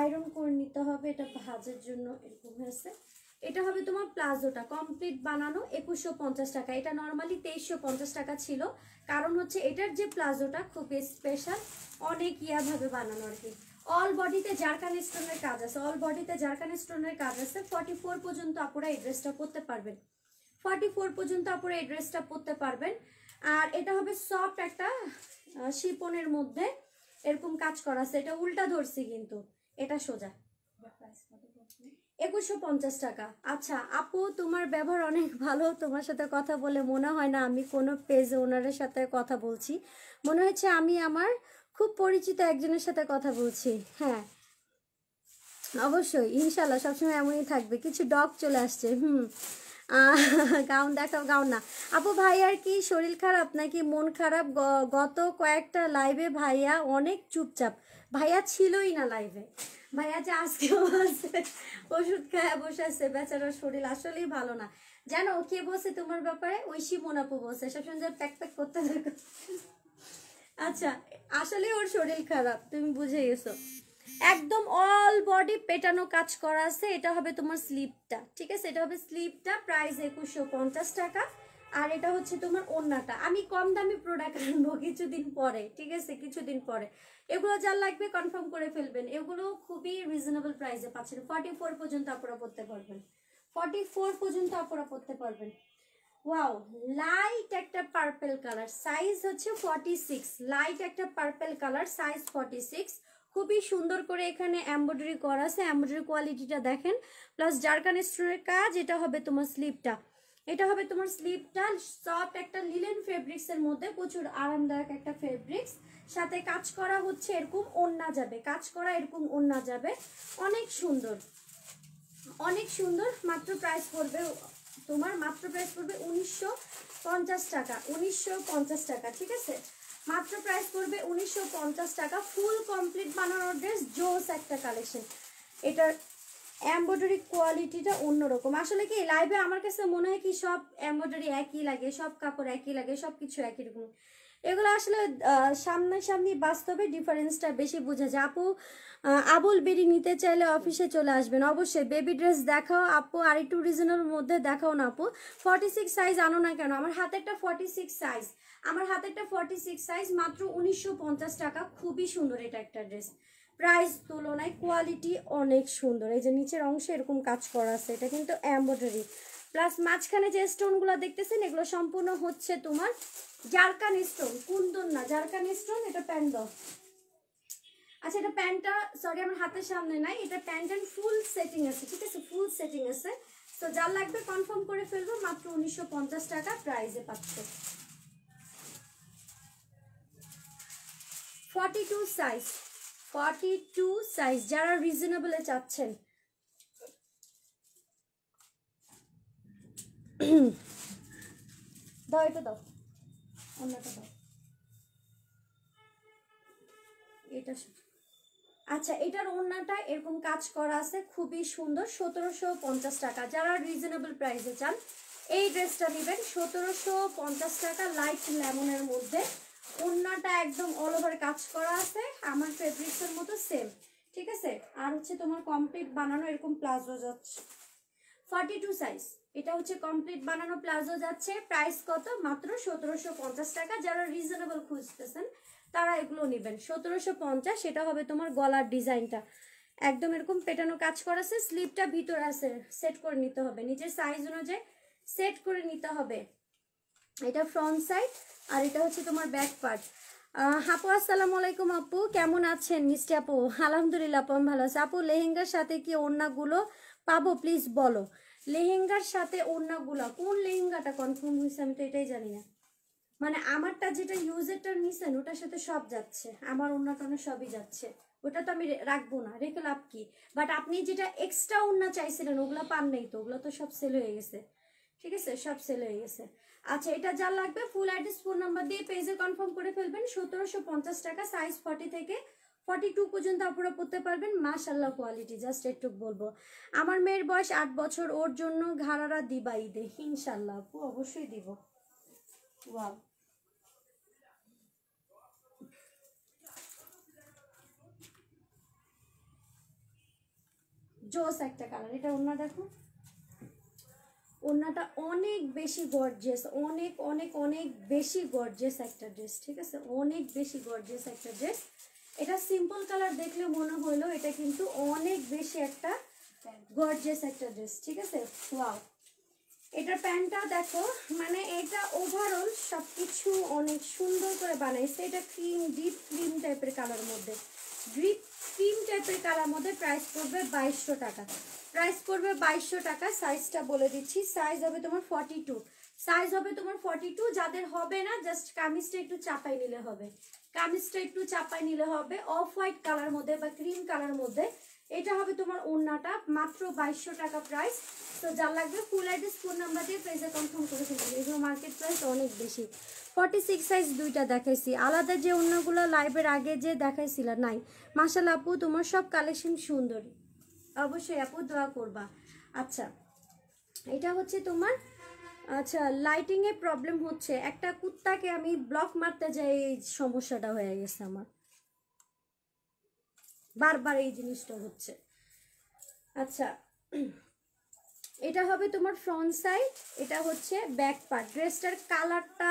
আয়রন করে নিতে হবে, এটা ভাজের জন্য এরকম হয়েছে। এটা হবে তোমার প্লাজোটা কমপ্লিট বানানো একুশশো পঞ্চাশ টাকা। এটা নর্মালি তেইশশো পঞ্চাশ টাকা ছিল। কারণ হচ্ছে এটার যে প্লাজোটা খুব স্পেশাল অনেক ইয়াভাবে বানানো আর কি। অল বডিতে জারকান স্টোনের কাজ আছে অল বডিতে জারকান স্টোনের কাজ আছে। ফর্টি ফোর পর্যন্ত আপনারা এই ড্রেসটা করতে পারবেন। ফর্টি ফোর পর্যন্ত আপনারা এই ড্রেসটা পরতে পারবেন। আর এটা হবে সফট একটা শিপনের মধ্যে এরকম কাজ করা আছে। এটা উল্টা ধরছি কিন্তু। এটা সোজা। একুশশো পঞ্চাশ টাকা। আচ্ছা আপু, তোমার ব্যবহার অনেক ভালো। তোমার সাথে কথা বলে মনে হয় না আমি কোনো পেজ ওনারের সাথে কথা বলছি। মনে হচ্ছে আমি আমার খুব পরিচিত একজনের সাথে কথা বলছি। হ্যাঁ। অবশ্যই, ইনশাল্লাহ সবসময় এমনই থাকবে। কিছু ডগ চলে আসছে, হুম। গাউন দেখাও, গাউন না। আপু ভাইয়ার কি শরীর খারাপ নাকি মন খারাপ? গত কয়েকটা লাইভে ভাইয়া অনেক চুপচাপ। ভাইয়া ছিলই না লাইভে ভাইয়া যে আজকেও আছে ওষুধ খায় বসে আছে, বেচারার শরীর আসলেই ভালো না। জানো কে বলছে তোমার ব্যাপারে? শিমন আপু বলছে সবসময় যে প্যাক প্যাক করতে থাকো। আচ্ছা আসলে ওর শরীর খারাপ, তুমি বুঝে গেছো। একদম অল বডি পেটানো কাজ করা আছে। এটা হবে তোমার স্লিপটা ঠিক আছে? এটা হবে স্লিপটা প্রাইস একুশশো পঞ্চাশ টাকা। আর এটা হচ্ছে তোমার ওন্নাটা। আমি কম দামি প্রোডাক্ট আনব কিছুদিন পরে, ঠিক আছে? কিছুদিন পরে। এগুলো যা লাগবে কনফার্ম করে ফেলবেন। এগুলো খুবই রিজনেবল প্রাইসে পাচ্ছেন। ফর্টি ফোর পর্যন্ত আপনারা পড়তে পারবেন। ফর্টি ফোর পর্যন্ত আপনারা পড়তে পারবেন। ওয়াও লাইট একটা পার্পেল কালার সাইজ হচ্ছে ফর্টি সিক্স লাইট একটা purple colour size forty six খুবই সুন্দর করে এখানে এমব্রয়ডারি করা আছে। এমব্রয়ডারি কোয়ালিটিটা দেখেন। প্লাস জারকান স্টোনের কাজ, এটা হবে তোমার স্লিপটা এটা হবে তোমার স্লিপটা সফট একটা লিলেন ফেব্রিক্স এর মধ্যে, প্রচুর আরামদায়ক একটা ফেব্রিক্স সাথে কাজ করা হচ্ছে এরকম ওন্না যাবে। কাজ করা এরকম ওন্না যাবে। অনেক সুন্দর। অনেক সুন্দর। মাত্র প্রাইস পড়বে, তোমার মাত্র প্রাইস পড়বে উনিশশো পঞ্চাশ টাকা। উনিশশো পঞ্চাশ টাকা, ঠিক আছে? মাত্র প্রাইস পড়বে উনিশশো পঞ্চাশ টাকা ফুল কমপ্লিট বানানোর ড্রেস জোস একটা কালেকশন এটার এমব্রয়ডারি কোয়ালিটিটা অন্যরকম। আসলে কি লাইভে আমার কাছে মনে হয় কি, সব এমব্রয়ডারি একই লাগে, সব কাপড় একই লাগে সব কিছু একই রকম। এগুলো আসলে সামনাসামনি বাস্তবে ডিফারেন্সটা বেশি বোঝা যায়। আপু আবুল বেরি নিতে চাইলে অফিসে চলে আসবেন। অবশ্যই বেবি ড্রেস দেখাও আপু, আর একটু রিজনের মধ্যে দেখাও না আপু। ফর্টি সিক্স সাইজ আনো না কেন? আমার হাতে একটা ফর্টি সিক্স সাইজ আমার হাতে একটা ফর্টি সিক্স সাইজ মাত্র উনিশশো পঞ্চাশ টাকা। খুবই সুন্দর এটা একটা ড্রেস প্রাইস তুলনায় কোয়ালিটি অনেক সুন্দর। এই যে নিচের অংশে এরকম কাজ করা আছে, এটা কিন্তু এম্ব্রয়ডারি প্লাস মাঝখানে যে স্টোনগুলো দেখতেছেন, এগুলো সম্পূর্ণ হচ্ছে তোমার জারকান স্টোন কুন্দন না, জারকান স্টোন এটা প্যান্ট আচ্ছা এটা প্যান্টটা সরি আমার হাতের সামনে নাই, এটা প্যান্ট অ্যান্ড ফুল সেটিং আছে, ঠিক আছে? ফুল সেটিং আছে। তো যার লাগবে কনফার্ম করে ফেলব, মাত্র উনিশশো পঞ্চাশ টাকা প্রাইজে পাচ্ছে। Forty two size forty two size যারা রিজনেবলে চাচ্ছেন এটা আচ্ছা এটার ওড়নাটা এরকম কাজ করা আছে, খুবই সুন্দর, সতেরোশো পঞ্চাশ টাকা। যারা রিজনেবল প্রাইসে চান, এই ড্রেসটা নেবেন, সতেরোশো পঞ্চাশ টাকা লাইট লেমনের মধ্যে। ওড়নাটা একদম অল ওভার কাজ করা আছে, আমার ফেব্রিক্সের মতো সেম ঠিক আছে? আর হচ্ছে তোমার কমপ্লিট বানানো এরকম প্লাজো যাচ্ছে। ফর্টি টু সাইজ এটা হচ্ছে কমপ্লিট বানানো প্লাজো যাচ্ছে প্রাইস কত? মাত্র সতেরোশো পঞ্চাশ টাকা। যারা রিজনেবল খুঁজতেছেন, তারা এগুলো নেবেন। সতেরোশো পঞ্চাশ সেটা হবে তোমার গলার ডিজাইনটা। একদম এরকম পেটানো কাজ করা আছে স্লিপটা ভিতরে আছে সেট করে নিতে হবে। নিজের সাইজ অনুযায়ী সেট করে নিতে হবে। এটা ফ্রন্ট সাইড আর এটা হচ্ছে তোমার ব্যাক পার্ট আপু, আসসালামু আলাইকুম আপু। কেমন আছেন মিষ্টি আপু? আলহামদুলিল্লাহ, আপু, আমি ভালো আছি। আপু, লেহেঙ্গার সাথে কি ওড়নাগুলো পাবো? প্লিজ বলো। লেহেঙ্গার সাথে ওড়নাগুলো, কোন লেহেঙ্গাটা কনফার্ম হয়েছে আমি তো এটাই জানি না। মানে আমারটা যেটা ইউজেরটা নিছেন, ওটার সাথে সব যাচ্ছে। আমার ওড়না টোনা সবই যাচ্ছে। ওটা তো আমি রাখব না, রেখে লাভ কি? বাট আপনি যেটা এক্সট্রা ওড়না চাইছিলেন, ওগুলো পান নাই তো, ওগুলো তো সব সেল হয়ে গেছে। ঠিক আছে? সব সেল হয়ে গেছে। আচ্ছা এটা যা লাগবে ফুল অ্যাড্রেস ফোন নাম্বার দিয়ে পেজে কনফার্ম করে ফেলবেন। সতেরোশো পঞ্চাশ টাকা সাইজ ফর্টি থেকে ফর্টি টু পর্যন্ত আপনারা পড়তে পারবেন। মাশাল্লাহ কোয়ালিটি জাস্ট একটু বলব। আমার মেয়ের বয়স আট বছর, ওর জন্য ঘাড়ারা দিবা ঈদে ইনশাল্লাহ আপু, অবশ্যই দিব। জোস একটা কালার এটা ওনা দেখো। ওনাটা অনেক বেশি গর্জিয়াস অনেক অনেক অনেক বেশি গর্জিয়াস একটা ড্রেস ঠিক আছে? অনেক বেশি গর্জিয়াস একটা ড্রেস এটা সিম্পল কালার দেখলে মনে হলো এটা কিন্তু অনেক বেশি একটা গর্জিয়াস একটা ড্রেস ঠিক আছে? ওয়াও এটার প্যান্টটা দেখো মানে এটা ওভারঅল সব কিছু অনেক সুন্দর করে বানাইছে। এটা ক্রিম ডিপ ক্রিম টাইপের কালার মধ্যে। ডিপ ক্রিম টাইপের কালার মধ্যে প্রাইস পড়বে বাইশশো টাকা। প্রাইস পড়বে বাইশশো টাকা সাইজটা বলে দিচ্ছি। সাইজ হবে তোমার ফর্টি টু সাইজ হবে তোমার ফর্টি টু যাদের হবে না জাস্ট কামিজটা একটু চাপাই নিলে হবে। কামিজটা একটু চাপাই নিলে হবে অফ হোয়াইট কালার মধ্যে বা ক্রিম কালার মধ্যে। এটা হবে তোমার ওড়নাটা, মাত্র বাইশশো টাকা প্রাইস তো যা লাগবে ফুল অ্যাড্রেস ফোন নাম্বার দিয়ে প্রাইসে কনফার্ম করে ফেলবেন এগুলো মার্কেট প্রাইস অনেক বেশি। ফর্টি সিক্স সাইজ দুইটা দেখাইছি। আলাদা যে অন্যগুলো লাইভের আগে যে দেখাইছিল, নাই। মাসাল আপু, তোমার সব কালেকশন সুন্দরী। অবশ্যই আপু দোয়া করবা। আচ্ছা এটা হচ্ছে তোমার আচ্ছা লাইটিং এ প্রবলেম হচ্ছে। একটা কুত্তাকে আমি ব্লক মারতে যাই, এই সমস্যাটা হয়ে গেছে আমার। বারবার এই জিনিসটা হচ্ছে। আচ্ছা এটা হবে তোমার ফ্রন্ট সাইড এটা হচ্ছে ব্যাক পার্ট ড্রেসটার কালারটা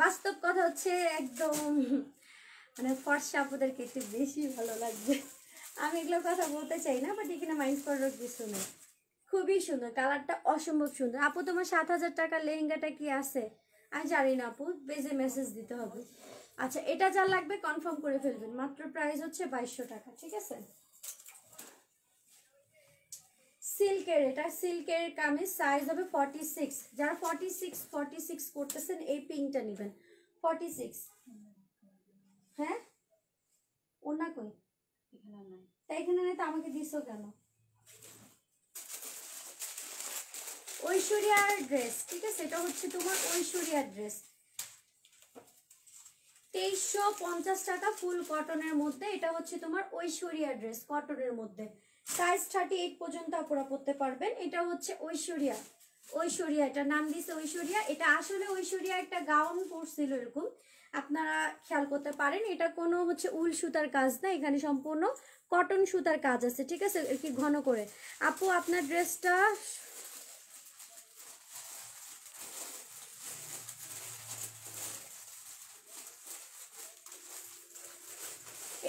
বাস্তব কথা হচ্ছে একদম মানে ফর্সা আপুদেরকে একটু বেশি ভালো লাগবে। আমি এগুলোর কথা বলতে চাই না বাট এখানে মাইন্ড করার কিছু নেই। খুবই সুন্দর কালারটা অসম্ভব সুন্দর। আপু, তোমার সাত হাজার টাকার লেহেঙ্গাটা কি আছে? আমি জানি না আপু পেজে মেসেজ দিতে হবে। আচ্ছা এটা যা লাগবে কনফার্ম করে ফেলবেন। মাত্র প্রাইস হচ্ছে বাইশশো টাকা, ঠিক আছে? সিল্কের, এটা সিল্কের কামিজ সাইজ হবে ফর্টি সিক্স যারা ফর্টি সিক্স ফর্টি সিক্স করতেছেন এই পিঙ্কটা নেবেন। ফর্টি সিক্স হ্যাঁ? ওনা কই? তা এখানে নেই তো আমাকে দিছো কেন? ঐশ্বরিয়ার ড্রেস, ঠিক আছে? এটা হচ্ছে তোমার ঐশ্বরিয়ার ড্রেস। তেইশশো পঞ্চাশ টাকা ফুল কটনের মধ্যে, এটা হচ্ছে তোমার ঐশ্বরিয়ার ড্রেস কটনের মধ্যে। সাইজ থার্টি এইট পর্যন্ত আপনারা পড়তে পারবেন। এটা হচ্ছে ঐশ্বরিয়া ঐশ্বরিয়া। এটা নাম দিছে ঐশ্বরিয়া। এটা আসলে ঐশ্বরিয়া একটা গাউন পরছিল এরকম। আপনারা খেয়াল করতে পারেন, এটা কোনো হচ্ছে উল সুতার কাজ না, এখানে সম্পূর্ণ কটন সুতার কাজ আছে, ঠিক আছে? কি ঘন করে। আপু, আপনার ড্রেসটা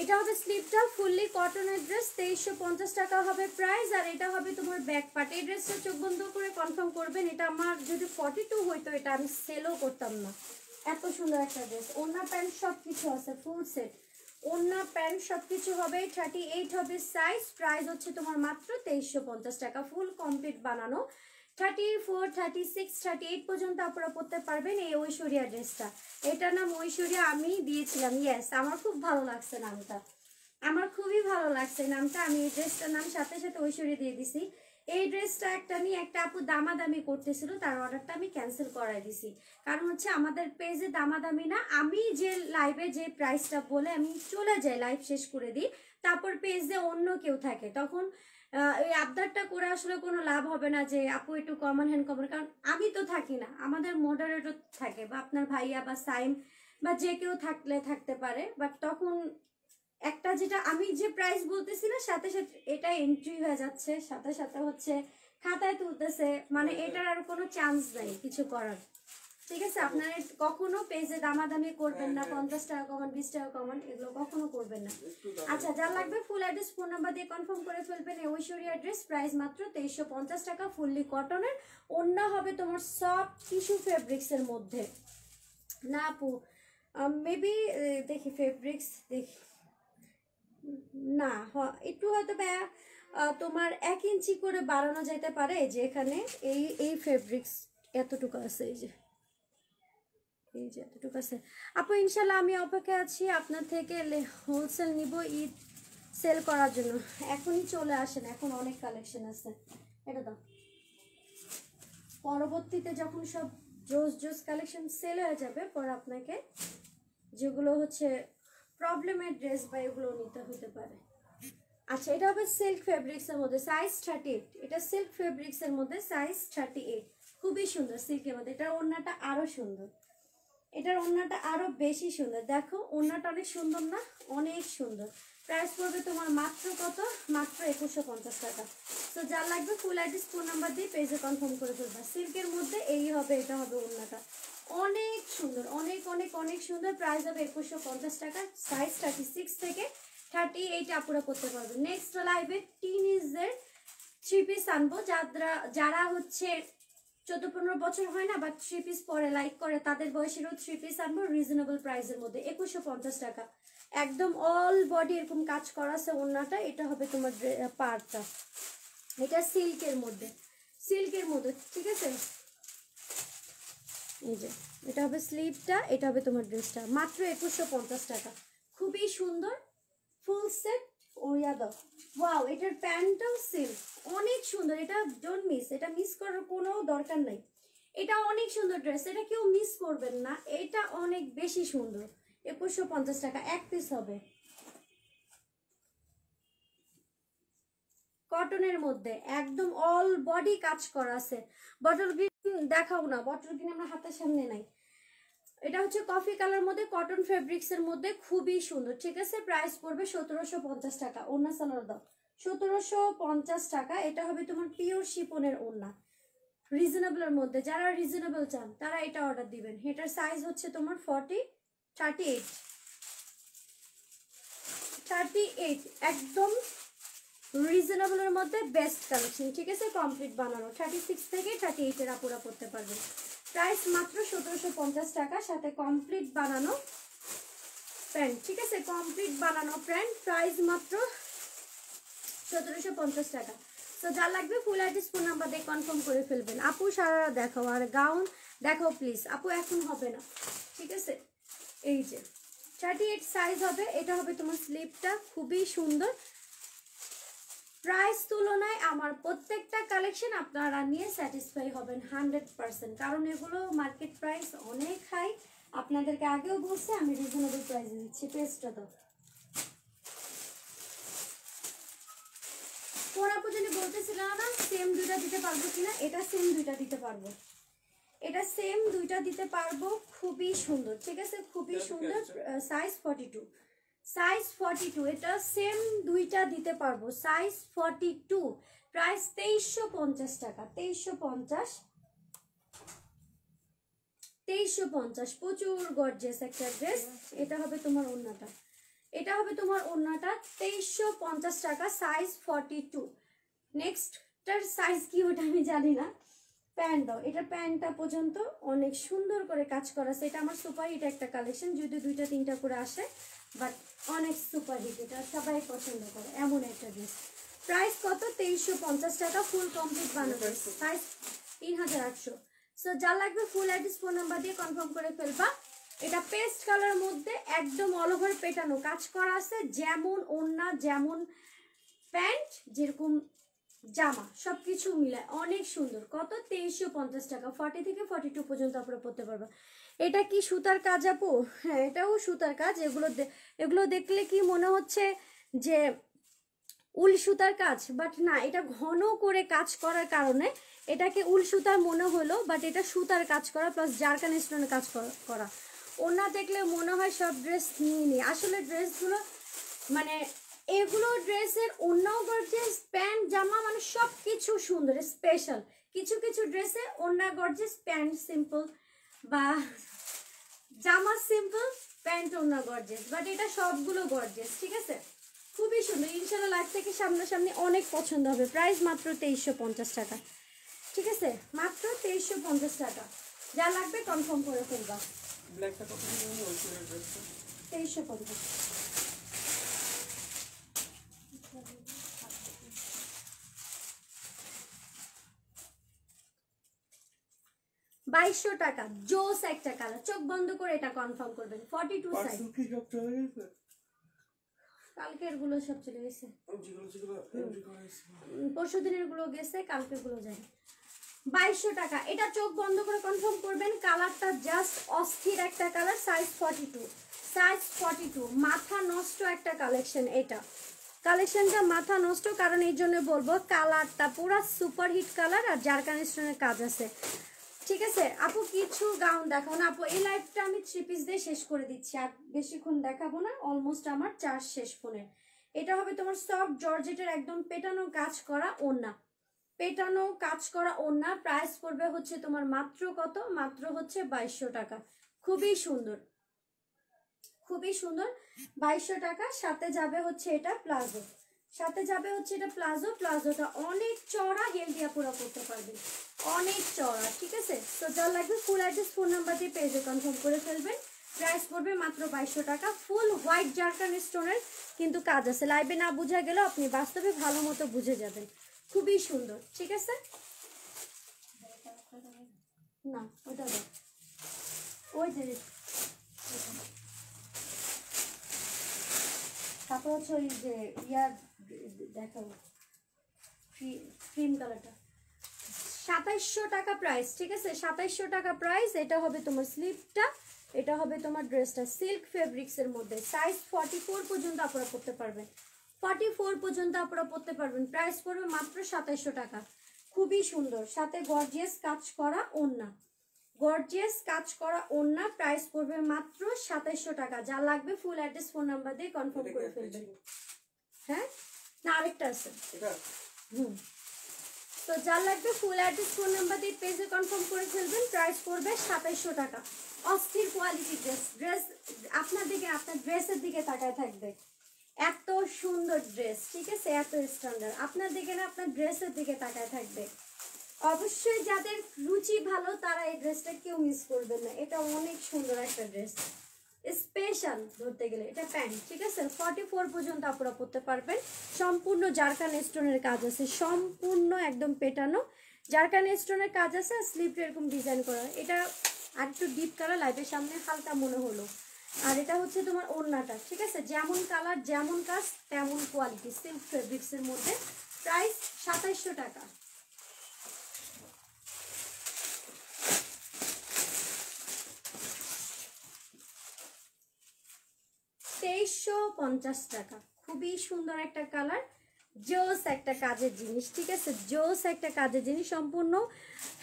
এটা হবে স্লিপটা, ফুললি কটনের ড্রেস, তেইশশো পঞ্চাশ টাকা হবে প্রাইস, আর এটা হবে তোমার ব্যাক পার্ট। এই ড্রেসটা চোখ বন্ধ করে কনফার্ম করবেন, এটা আমার যদি ফর্টি টু হইতো, এটা আমি সেলও করতাম না। এত সুন্দর একটা ড্রেস ওনা প্যান্ট সব কিছু আছে ফুল সেট ওনা প্যান্ট সব কিছু হবে থার্টি এইট হবে সাইজ প্রাইস হচ্ছে তোমার মাত্র তেইশশো পঞ্চাশ টাকা। ফুল কমপ্লিট বানানো। Thirty four thirty six thirty eight পর্যন্ত আপনারা পড়তে পারবেন এই ঐশ্বরিয়া ড্রেসটা এটার নাম ঐশ্বরিয়া, আমি দিয়েছিলাম। ইয়েস আমার খুব ভালো লাগছে নামটা। আমার খুবই ভালো লাগছে নামটা। আমি এই ড্রেসটার নাম সাথে সাথে ঐশ্বরিয়া দিয়ে দিছি। এই ড্রেসটা একটা নিয়ে একটা আপু দামাদামি করতেছিল, তার অর্ডারটা আমি ক্যান্সেল করাই দিছি। কারণ হচ্ছে আমাদের পেজে দামাদামি না, আমি যে লাইভে যে প্রাইসটা বলে আমি চলে যাই লাইভ শেষ করে দিই, তারপর পেজে অন্য কেউ থাকে। তখন এই আবদারটা করে আসলে কোনো লাভ হবে না যে আপু একটু কমন হ্যান্ড কমন কারণ আমি তো থাকি না, আমাদের মডারেটর থাকে বা আপনার ভাইয়া বা সাইম বা যে কেউ থাকলে থাকতে পারে বাট তখন একটা যেটা আমি যে প্রাইস বলতেছি না সাথে সাথে এটা এন্ট্রি হয়ে যাচ্ছে সাথে সাথে হচ্ছে খাতায় তুলতেছে মানে এটার আর কোনো চান্স নাই কিছু করার। ঠিক আছে আপনারা কখনো পেজে দামাদামি করবেন না পঞ্চাশ টাকা কমান বিশ টাকা কমান এগুলো কখনো করবেন না। আচ্ছা যা লাগবে ফুল অ্যাড্রেস ফোন নাম্বার দিয়ে কনফার্ম করে ফেলবেন। ঐশ্বরী অ্যাড্রেস প্রাইস মাত্র তেইশশো পঞ্চাশ টাকা ফুললি কটনের অন্য হবে তোমার সব টিস্যু ফেব্রিক্সের মধ্যে। না আপু মেবি দেখি ফেব্রিক্স দেখি। না একটু হয়তো বা আহ, তোমার এক ইঞ্চি করে বাড়ানো যেতে পারে যে এখানে এই এই ফেব্রিক্স এতটুকু আছে এই যে। এই যে এতটুকু আছে। আপু ইনশাল্লাহ আমি অপেক্ষা আছি আপনার থেকে হোলসেল নিব ঈদ সেল করার জন্য। এখনই চলে আসেন এখন অনেক কালেকশন আছে। এটা দাও। পরবর্তীতে যখন সব জোস জোস কালেকশন সেল হয়ে যাবে পর আপনাকে যেগুলো হচ্ছে প্রবলেমের ড্রেস বা এগুলো নিতে হতে পারে। আচ্ছা এটা হবে সিল্ক ফেব্রিক্সের মধ্যে সাইজ থার্টি এইট এটা সিল্ক ফেব্রিক্সের মধ্যে সাইজ থার্টি এইট খুবই সুন্দর সিল্কের মধ্যে। এটার ওড়নাটা আরও সুন্দর। এটার ওড়নাটা আরও বেশি সুন্দর। দেখো, ওড়নাটা অনেক সুন্দর না? অনেক সুন্দর। প্রাইস পড়বে তোমার মাত্র কত? মাত্র একুশশো পঞ্চাশ টাকা। তো যা লাগবে ফুল অ্যাড্রেস ফোন নাম্বার দিয়ে পেজে কনফার্ম করে ফেলবা। সিল্কের মধ্যে এই হবে, এটা হবে ওড়নাটা। অনেক সুন্দর, অনেক অনেক অনেক সুন্দর। প্রাইস হবে একুশশো পঞ্চাশ টাকা। সাইজ থার্টি সিক্স থেকে থার্টি এইট আপুরা করতে পারবে। নেক্সট লাইভে টিনিজদের থ্রি পিস আনব। যারা যারা হচ্ছে চোদ্দ, পনেরো বছর হয় না বা থ্রি পিস পরে লাইক করে, তাদের বয়সেরও থ্রি পিস আনব রিজনেবল প্রাইসের মধ্যে। একুশশো পঞ্চাশ টাকা। একদম অল বডি এরকম কাজ করা আছে ওড়নাটা। এটা হবে তোমার পার্টটা এটা সিল্কের মধ্যে। সিল্কের মধ্যে, ঠিক আছে? এই যে, এটা হবে স্লিভটা এটা হবে তোমার ড্রেসটা মাত্র একুশশো পঞ্চাশ টাকা। খুবই সুন্দর ফুল সেট ওরিয়া দাও ওয়াও এটার প্যান্টটাও সিল্ক অনেক সুন্দর, এটা ডোন্ট মিস এটা মিস করার কোনো দরকার নাই। এটা অনেক সুন্দর ড্রেস এটা কেউ মিস করবেন না। এটা অনেক বেশি সুন্দর। একুশশো পঞ্চাশ টাকা, এক পিস হবে। কটনের মধ্যে। একদম অল বডি কাজ করা আছে। বটল গ্রিন দেখাও না। বটল গ্রিন আমার হাতের সামনে নাই। এটা হচ্ছে কফি কালার মধ্যে কটন ফেব্রিক্স এর মধ্যে খুবই সুন্দর। ঠিক আছে? প্রাইস পড়বে সতেরোশো পঞ্চাশ টাকা। ওড়না সালোয়ার দাও। সতেরোশো পঞ্চাশ টাকা। এটা হবে তোমার পিওর শিপনের ওড়না। রিজনেবলের মধ্যে। যারা রিজনেবল চান, তারা এটা অর্ডার দিবেন। এটার সাইজ হচ্ছে তোমার forty thirty eight thirty eight একদম রিজনেবলের মধ্যে বেস্ট কালেকশন ঠিক আছে? কমপ্লিট বানানো। থার্টি সিক্স থেকে থার্টি এইটের আপুরা করতে পারবেন প্রাইস মাত্র সতেরোশো পঞ্চাশ টাকা, সাথে কমপ্লিট বানানো প্যান্ট ঠিক আছে? কমপ্লিট বানানো প্যান্ট প্রাইস মাত্র সতেরোশো পঞ্চাশ টাকা। তো যা লাগবে ফুল অ্যাড্রেস ফোন নাম্বার দিয়ে কনফার্ম করে ফেলবেন। আপু সারা দেখাও, আর গাউন দেখাও প্লিজ আপু, এখন হবে না, ঠিক আছে? এই যে থার্টি এইট সাইজ হবে। এটা হবে তোমার স্লিপটা খুবই সুন্দর। প্রাইস তুলনায় আমার প্রত্যেকটা কালেকশন আপনারা নিয়ে স্যাটিসফাই হবেন হান্ড্রেড পার্সেন্ট কারণ এগুলো মার্কেট প্রাইস অনেক হাই আপনাদেরকে আগেও বলছি আমি রিজনেবল প্রাইসে দিচ্ছি পেস্টটা তো। কোন আপু জানি বলতেছিল না সেম দুইটা দিতে পারব কিনা এটা সেম দুইটা দিতে পারব। এটা সেম দুইটা দিতে পারব খুবই সুন্দর ঠিক আছে? খুবই সুন্দর size forty two size forty two এটা সেম দুইটা দিতে পারব। সাইজ ফর্টি টু প্রাইস তেইশশো পঞ্চাশ টাকা। তেইশশো পঞ্চাশ তেইশশো পঞ্চাশ, প্রচুর গর্জেস একটা ড্রেস এটা হবে তোমার ওড়নাটা। এটা হবে তোমার ওড়নাটা তেইশশো পঞ্চাশ টাকা সাইজ ফর্টি টু নেক্সটটার সাইজ কি ওটা আমি জানি না। প্যান্ট দাও। এটা প্যান্টটা পর্যন্ত অনেক সুন্দর করে কাজ করা আছে। এটা আমার সুপার হিট একটা কালেকশন যদি দুইটা তিনটা করে আসে বাট অনেক সুপার হিট এটা। সবাই পছন্দ করে এমন একটা ড্রেস প্রাইস কত? তেইশশো পঞ্চাশ টাকা ফুল কমপ্লিট বানানো সাইজ তিন হাজার আটশো। সো যা লাগবে ফুল অ্যাড্রেস ফোন নাম্বার দিয়ে কনফার্ম করে ফেলবা। এটা পেস্ট কালার মধ্যে একদম অল ওভার পেটানো। কাজ করা আছে যেমন ওড়না যেমন প্যান্ট যেরকম জামা সব কিছু মিলে অনেক সুন্দর। কত? তেইশশো পঞ্চাশ টাকা। ফর্টি থেকে ফর্টি টু পর্যন্ত আপনারা পড়তে পারবেন। এটা কি সুতার কাজ, আপু? হ্যাঁ এটাও সুতার কাজ। এগুলো এগুলো দেখলে কি মনে হচ্ছে যে উল সুতার কাজ? বাট না, এটা ঘন করে কাজ করার কারণে এটাকে উল সুতার মনে হলো বাট এটা সুতার কাজ করা প্লাস জারকান স্টোনের কাজ করা- করা। ওনা দেখলে মনে হয় সব ড্রেস নিয়ে নিই। আসলে ড্রেসগুলো মানে এগুলো ড্রেসের অন্যও গর্জেস প্যান্ট জামা মানে সব কিছু সুন্দর স্পেশাল কিছু কিছু ড্রেসে অন্য গর্জেস প্যান্ট সিম্পল বা জামা সিম্পল প্যান্ট অন্য গর্জেস বাট এটা সবগুলো গর্জেস ঠিক আছে? খুবই সুন্দর। ইনশাল্লাহ লাইফ থেকে সামনাসামনি অনেক পছন্দ হবে। প্রাইস মাত্র তেইশশো পঞ্চাশ টাকা। ঠিক আছে? মাত্র তেইশশো পঞ্চাশ টাকা। যা লাগবে কনফার্ম করে ফেলবা। তেইশশো পঞ্চাশ। বাইশশো টাকা জোস একটা কালার চোখ বন্ধ করে এটা কনফার্ম করবেন ফর্টি টু সাইজ কালকেরগুলো সব চলে গেছে। পরশু দিনেরগুলো গেছে কালকেরগুলো যায়। বাইশশো টাকা এটা চোখ বন্ধ করে কনফার্ম করবেন কালারটা জাস্ট অস্থির একটা colour size forty two size forty two মাথা নষ্ট একটা কালেকশন এটা। কালেকশনটা মাথা নষ্ট কারণ এই জন্য বলব কালারটা পুরো সুপার হিট কালার আর জারকান স্টোনের কাজ আছে। ঠিক আছে? আপু কিছু গাউন দেখাও না, আপু। এই লাইফটা আমি থ্রি পিস দিয়ে শেষ করে দিচ্ছি। আর বেশিক্ষণ দেখাবো না অলমোস্ট আমার চার্জ শেষ ফোনের। এটা হবে তোমার সফট জর্জেটের একদম পেটানো কাজ করা ওড়না। পেটানো কাজ করা ওড়না প্রাইস পড়বে হচ্ছে তোমার মাত্র কত? মাত্র হচ্ছে বাইশশো টাকা। খুবই সুন্দর। খুবই সুন্দর। বাইশশো টাকা, সাথে যাবে হচ্ছে এটা প্লাজো। সাথে যাবে হচ্ছে এটা প্লাজো। প্লাজোটা অনেক চড়া হেলদিয়া পুরো করতে পারবে। অনেক চড়া, ঠিক আছে? তো যা লাগবে ফুল অ্যাড্রেস ফোন নাম্বার দিয়ে পেজে কনফার্ম করে ফেলবেন। প্রাইস পড়বে মাত্র বাইশশো টাকা ফুল হোয়াইট জারকান স্টোনের কিন্তু কাজ আছে লাইভে না বোঝা গেলেও আপনি বাস্তবে ভালো মতো বুঝে যাবেন। খুবই সুন্দর, ঠিক আছে? না, ওটা ওই যে তারপর হচ্ছে ওই যে ইয়ার দেখাবো ক্রিম কালারটা সাতাইশশো টাকা প্রাইস ঠিক আছে? সাতাইশশো টাকা প্রাইস এটা হবে তোমার স্লিপটা এটা হবে তোমার ড্রেসটা সিল্ক ফেব্রিক্সের মধ্যে। সাইজ ফর্টি পর্যন্ত আপনারা পারবেন। ফর্টি পর্যন্ত আপনারা পড়তে পারবেন। প্রাইস পড়বে মাত্র সাতাইশশো টাকা। খুবই সুন্দর। সাথে গর্জিয়াস কাজ করা ওড়না। গর্জিয়াস কাজ করা ওড়না প্রাইস পড়বে মাত্র সাতাইশশো টাকা। যা লাগবে ফুল অ্যাড্রেস ফোন নাম্বার দিয়ে কনফার্ম করে ফেলবেন। হ্যাঁ? না আরেকটা আছে। হুম। তো যা লাগবে ফুল অ্যাড্রেস ফোন নাম্বার দিয়ে পেজে কনফার্ম করে ফেলবেন প্রাইস পড়বে সাতাইশশো টাকা। অস্থির কোয়ালিটি ড্রেস ড্রেস আপনার দিকে আপনার ড্রেসের দিকে তাকায় থাকবে। এত সুন্দর ড্রেস ঠিক আছে? এত স্ট্যান্ডার্ড আপনার দিকে না আপনার ড্রেসের দিকে তাকায় থাকবে। অবশ্যই যাদের রুচি ভালো তারা এই ড্রেসটা কেউ মিস করবে না। এটা অনেক সুন্দর একটা ড্রেস স্পেশাল ধরতে গেলে, এটা প্যান্ট ঠিক আছে? ফর্টি ফোর পর্যন্ত আপনারা পরতে পারবেন। সম্পূর্ণ জারকান স্টোনের কাজ আছে, সম্পূর্ণ একদম পেটানো। জারকান স্টোনের কাজ আছে আর স্লিপটা এরকম ডিজাইন করা। এটা আর একটু ডিপ কালার লাইটের সামনে হালকা মনে হলো। আর এটা হচ্ছে তোমার ওড়নাটা, ঠিক আছে? যেমন কালার যেমন কাজ, তেমন কোয়ালিটি সিল্ক ফেব্রিক্সের মধ্যে। প্রাইস সাতাইশশো টাকা। তেইশশো পঞ্চাশ টাকা। খুবই সুন্দর একটা কালার, জোস একটা কাজের জিনিস, ঠিক আছে? জোস একটা কাজের জিনিস, সম্পূর্ণ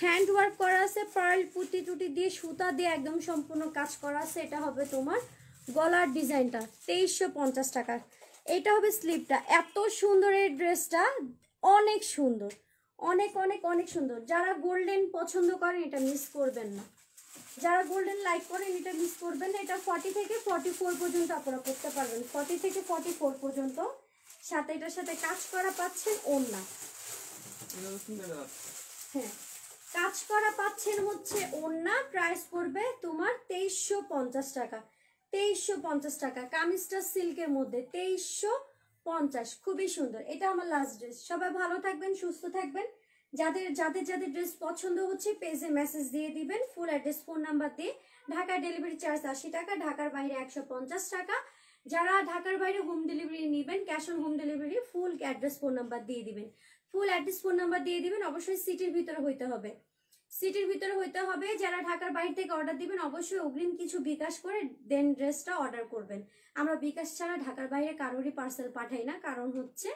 হ্যান্ড ওয়ার্ক করা আছে, পার্ল পুটি টুটি দিয়ে, সুতা দিয়ে একদম সম্পূর্ণ কাজ করা আছে। এটা হবে তোমার গলার ডিজাইনটা, তেইশশো পঞ্চাশ টাকা। এটা হবে স্লিপটা, এত সুন্দর এই ড্রেসটা, অনেক সুন্দর, অনেক অনেক অনেক সুন্দর। যারা গোল্ডেন পছন্দ করেন, এটা মিস করবেন না। যারা গোল্ডেন লাইক করেন এটা মিস করবেন এটা ফর্টি থেকে ফর্টি ফোর পর্যন্ত আপনারা করতে পারবেন। ফর্টি থেকে ফর্টি ফোর পর্যন্ত সাথে এটার সাথে কাজ করা পাচ্ছেন ওড়না। হ্যাঁ কাজ করা পাচ্ছেন হচ্ছে ওড়না প্রাইস পড়বে তোমার তেইশশো পঞ্চাশ টাকা। তেইশশো পঞ্চাশ টাকা, কামিজটা সিল্কের মধ্যে, তেইশশো পঞ্চাশ, খুবই সুন্দর। এটা আমার লাস্ট ড্রেস সবাই ভালো থাকবেন, সুস্থ থাকবেন। যাদের যাদের যাদের ড্রেস পছন্দ হচ্ছে পেজে মেসেজ দিয়ে দিবেন ফুল অ্যাড্রেস ফোন নাম্বার দিয়ে। ঢাকা ডেলিভারি চার্জ আশি টাকা, ঢাকার বাইরে একশো পঞ্চাশ টাকা। যারা ঢাকার বাইরে হোম ডেলিভারি নেবেন cash on home delivery full address phone number দিয়ে দিবেন। ফুল অ্যাড্রেস ফোন নাম্বার দিয়ে দিবেন, অবশ্যই সিটির ভিতরে হইতে হবে। সিটির ভিতরে হইতে হবে, যারা ঢাকার বাইরে থেকে অর্ডার দিবেন, অবশ্যই অগ্রিম কিছু বিকাশ করে দেন ড্রেসটা অর্ডার করবেন। আমরা বিকাশ ছাড়া ঢাকার বাইরে কারোরই পার্সেল পাঠাই না, কারণ হচ্ছে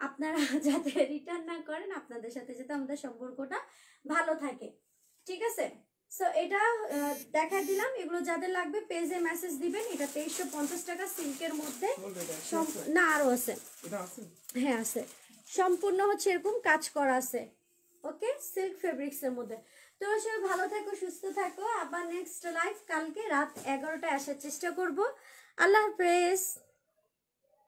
আপনারা যাতে রিটার্ন না করেন আপনাদের সাথে যাতে আমাদের সম্পর্কটা ভালো থাকে। ঠিক আছে? সো এটা দেখাই দিলাম। এগুলো যাদের লাগবে পেজে মেসেজ দিবেন। এটা তেইশশো পঞ্চাশ টাকা সিল্কের মধ্যে? না আরও আছে। এটা আছে? হ্যাঁ আছে। সম্পূর্ণ হচ্ছে এরকম কাজ করা আছে। ওকে? সিল্ক ফেব্রিক্স এর মধ্যে। তো সবাই ভালো থাকো সুস্থ থাকো। আবার নেক্সট লাইভ কালকে রাত এগারোটায় আসার চেষ্টা করব। আল্লাহ হাফেজ।